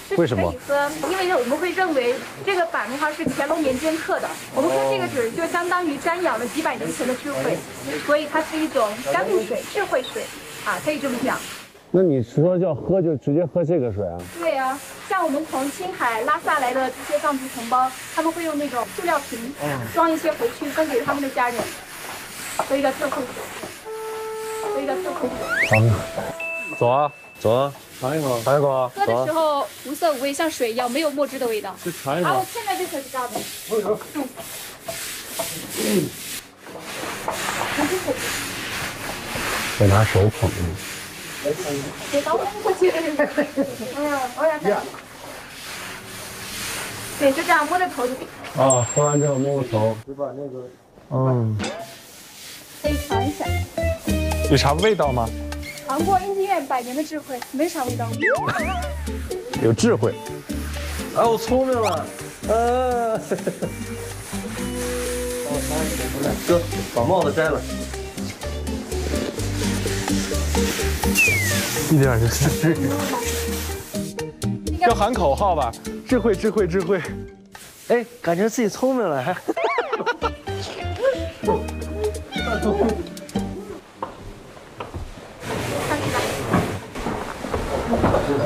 是为什么可以喝，因为我们会认为这个板的话是乾隆年间刻的，我们喝这个水就相当于瞻仰了几百年前的智慧，所以它是一种甘露水、智慧水，啊，可以这么讲。那你说要喝就直接喝这个水啊？对呀、像我们从青海拉萨来的这些藏族同胞，他们会用那种塑料瓶装一些回去分给他们的家人，所以叫智慧水，所以叫智慧水。走啊，走啊，尝一口，尝一口啊，喝的时候无色无味，像水一样，没有墨汁的味道。去尝一啊，我口。现在就可知道的。得拿手捧。给刀锋过去。嗯，我想看。对，就这样摸着头就。啊，喝完之后摸个头。嗯，可以尝一下。有啥味道吗？尝过印经院百年的智慧，没啥味道。(laughs) 有智慧。啊，我聪明了，(laughs) 呃，哥，把帽子摘了。(laughs) 一点就是。要喊口号吧，智慧，智慧，智慧。哎，感觉自己聪明了，还。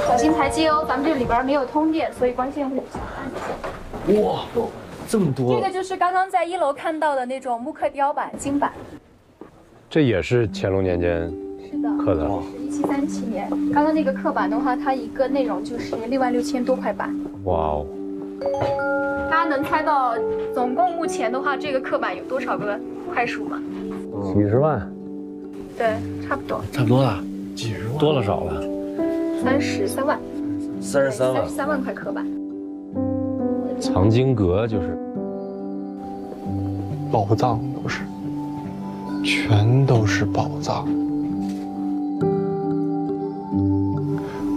小心台阶哦，咱们这里边没有通电，所以光线会比较暗。哇，这么多这个就是刚刚在一楼看到的那种木刻雕版金版，这也是乾隆年间是的，刻的。一七三七年。刚刚那个刻板的话，它一个内容就是六万六千多块板。哇哦，大家能猜到总共目前的话，这个刻板有多少个块数吗？几十万，对，差不多差不多了，几十万，多了少了？三十三万，三十三万三十。三万块刻板。藏经阁就是宝藏都是，全都是宝藏。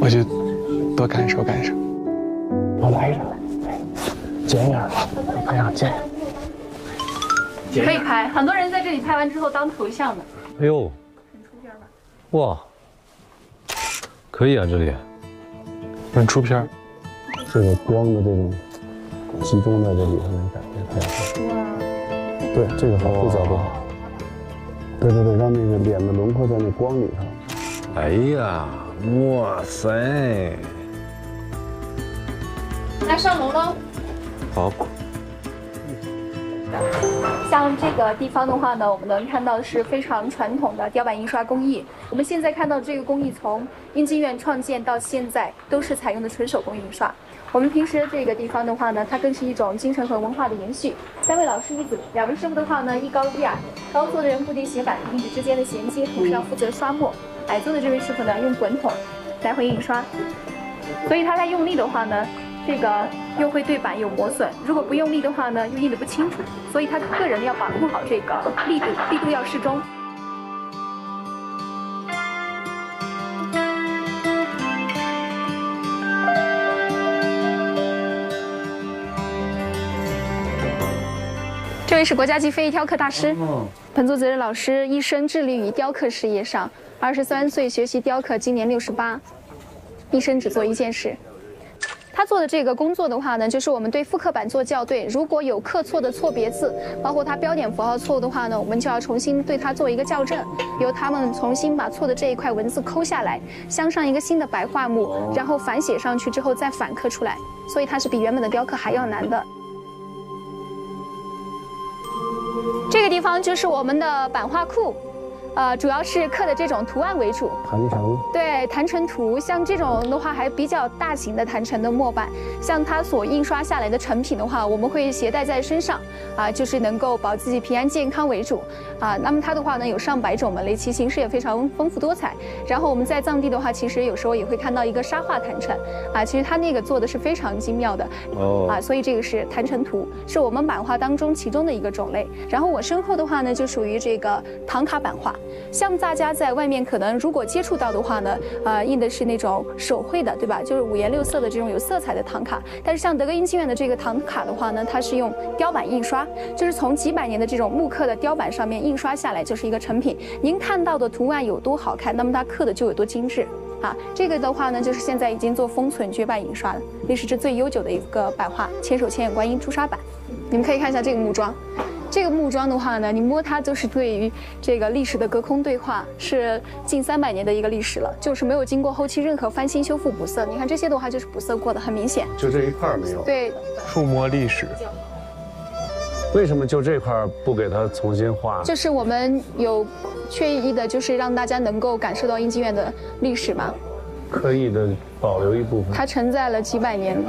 我就多感受感受。我来着，剪影，拍上剪影。可以拍，很多人在这里拍完之后当头像的。哎呦，哇，可以啊，这里。很出片。这个光的这种集中在这里头，能感觉太好。对，这个好，这角度好。对对对，让那个脸的轮廓在那光里头。哎呀，哇塞，那上楼喽。好，像这个地方的话呢，我们能看到的是非常传统的雕版印刷工艺。我们现在看到这个工艺，从印经院创建到现在，都是采用的纯手工印刷。我们平时这个地方的话呢，它更是一种精神和文化的延续。三位老师一组，两位师傅的话呢，一高一矮。高坐的人固定斜板，印纸之间的衔接，同时要负责刷墨。矮坐的这位师傅呢，用滚筒来回印刷。所以他在用力的话呢，这个又会对板有磨损；如果不用力的话呢，又印得不清楚。所以他个人要把控好这个力度，力度要适中。这位是国家级非遗雕刻大师，彭祖泽老师一生致力于雕刻事业上，二十三岁学习雕刻，今年六十八，一生只做一件事。他做的这个工作的话呢，就是我们对复刻版做校对，如果有刻错的错别字，包括它标点符号错误的话呢，我们就要重新对它做一个校正，由他们重新把错的这一块文字抠下来，镶上一个新的白桦木，然后反写上去之后再反刻出来，所以它是比原本的雕刻还要难的。这个地方就是我们的版画库。呃，主要是刻的这种图案为主。坛城。对，坛城图，像这种的话还比较大型的坛城的墨板，像它所印刷下来的成品的话，我们会携带在身上，啊，就是能够保自己平安健康为主，啊，那么它的话呢有上百种门类，其形式也非常丰富多彩。然后我们在藏地的话，其实有时候也会看到一个沙画坛城，啊，其实它那个做的是非常精妙的，哦啊，所以这个是坛城图，是我们版画当中其中的一个种类。然后我身后的话呢，就属于这个唐卡版画。像大家在外面可能如果接触到的话呢，呃，印的是那种手绘的，对吧？就是五颜六色的这种有色彩的唐卡。但是像德格印经院的这个唐卡的话呢，它是用雕版印刷，就是从几百年的这种木刻的雕版上面印刷下来，就是一个成品。您看到的图案有多好看，那么它刻的就有多精致。啊，这个的话呢，就是现在已经做封存绝版印刷的，历史是最悠久的一个版画——千手千眼观音朱砂版。你们可以看一下这个木桩。这个木桩的话呢，你摸它就是对于这个历史的隔空对话，是近三百年的一个历史了，就是没有经过后期任何翻新、修复、补色。你看这些的话就是补色过的，很明显。就这一块儿没有。对，触摸历史。为什么就这块儿不给它重新画？就是我们有确意的，就是让大家能够感受到印经院的历史嘛，刻意的保留一部分。它承载了几百年。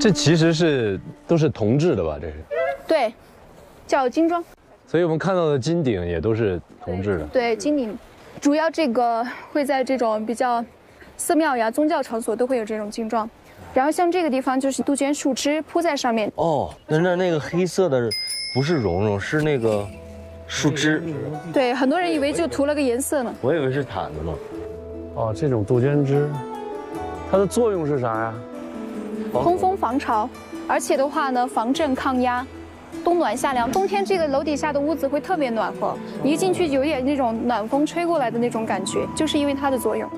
这其实是都是铜制的吧？这是，对，叫金装。所以我们看到的金顶也都是铜制的。对，金顶，主要这个会在这种比较寺庙呀、宗教场所都会有这种金装。然后像这个地方就是杜鹃树枝铺在上面。哦，那那那个黑色的不是绒绒，是那个树枝。对，很多人以为就涂了个颜色呢。我以为是毯子呢。哦，这种杜鹃枝，它的作用是啥呀？通风防潮，而且的话呢，防震抗压，冬暖夏凉。冬天这个楼底下的屋子会特别暖和，你一进去有点那种暖风吹过来的那种感觉，就是因为它的作用。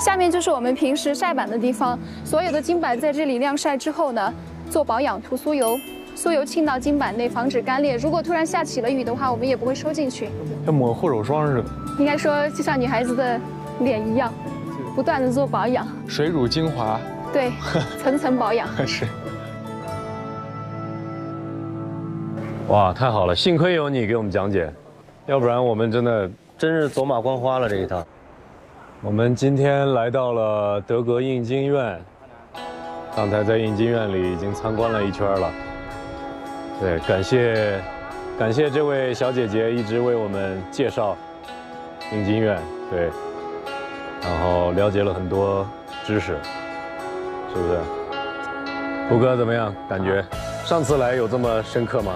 下面就是我们平时晒板的地方，所有的金板在这里晾晒之后呢，做保养，涂酥油，酥油浸到金板内，防止干裂。如果突然下起了雨的话，我们也不会收进去。像抹护手霜似的，应该说就像女孩子的脸一样，不断的做保养。水乳精华。对，层层保养 (laughs) 是。哇，太好了，幸亏有你给我们讲解，要不然我们真的真是走马观花了这一趟。我们今天来到了德格印经院，刚才在印经院里已经参观了一圈了。对，感谢感谢这位小姐姐一直为我们介绍印经院，对，然后了解了很多知识。是不是？胡哥怎么样？感觉上次来有这么深刻吗？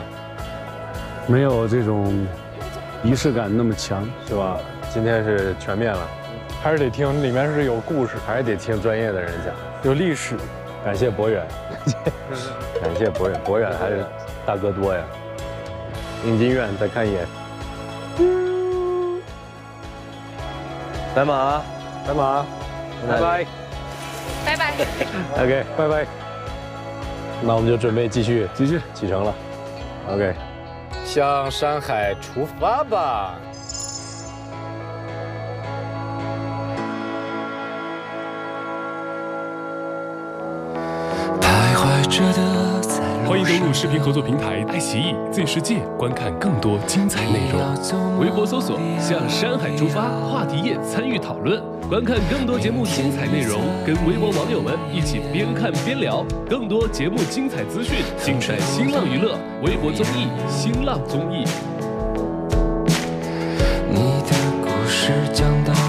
没有这种仪式感那么强，是吧？今天是全面了，还是得听，里面是有故事，还是得听专业的人讲，有历史。感谢博远，(laughs) 感谢博远，博远还是大哥多呀。印经院再看一眼，白马，白马，拜拜。拜拜。(laughs) OK，拜拜。那我们就准备继续继续启程了。OK，向山海出发吧。欢迎登录视频合作平台爱奇艺 Z 世界，观看更多精彩内容。微博搜索“向山海出发”话题页参与讨论，观看更多节目精彩内容，跟微博网友们一起边看边聊。更多节目精彩资讯尽在新浪娱乐微博综艺新浪综艺。你的故事讲到。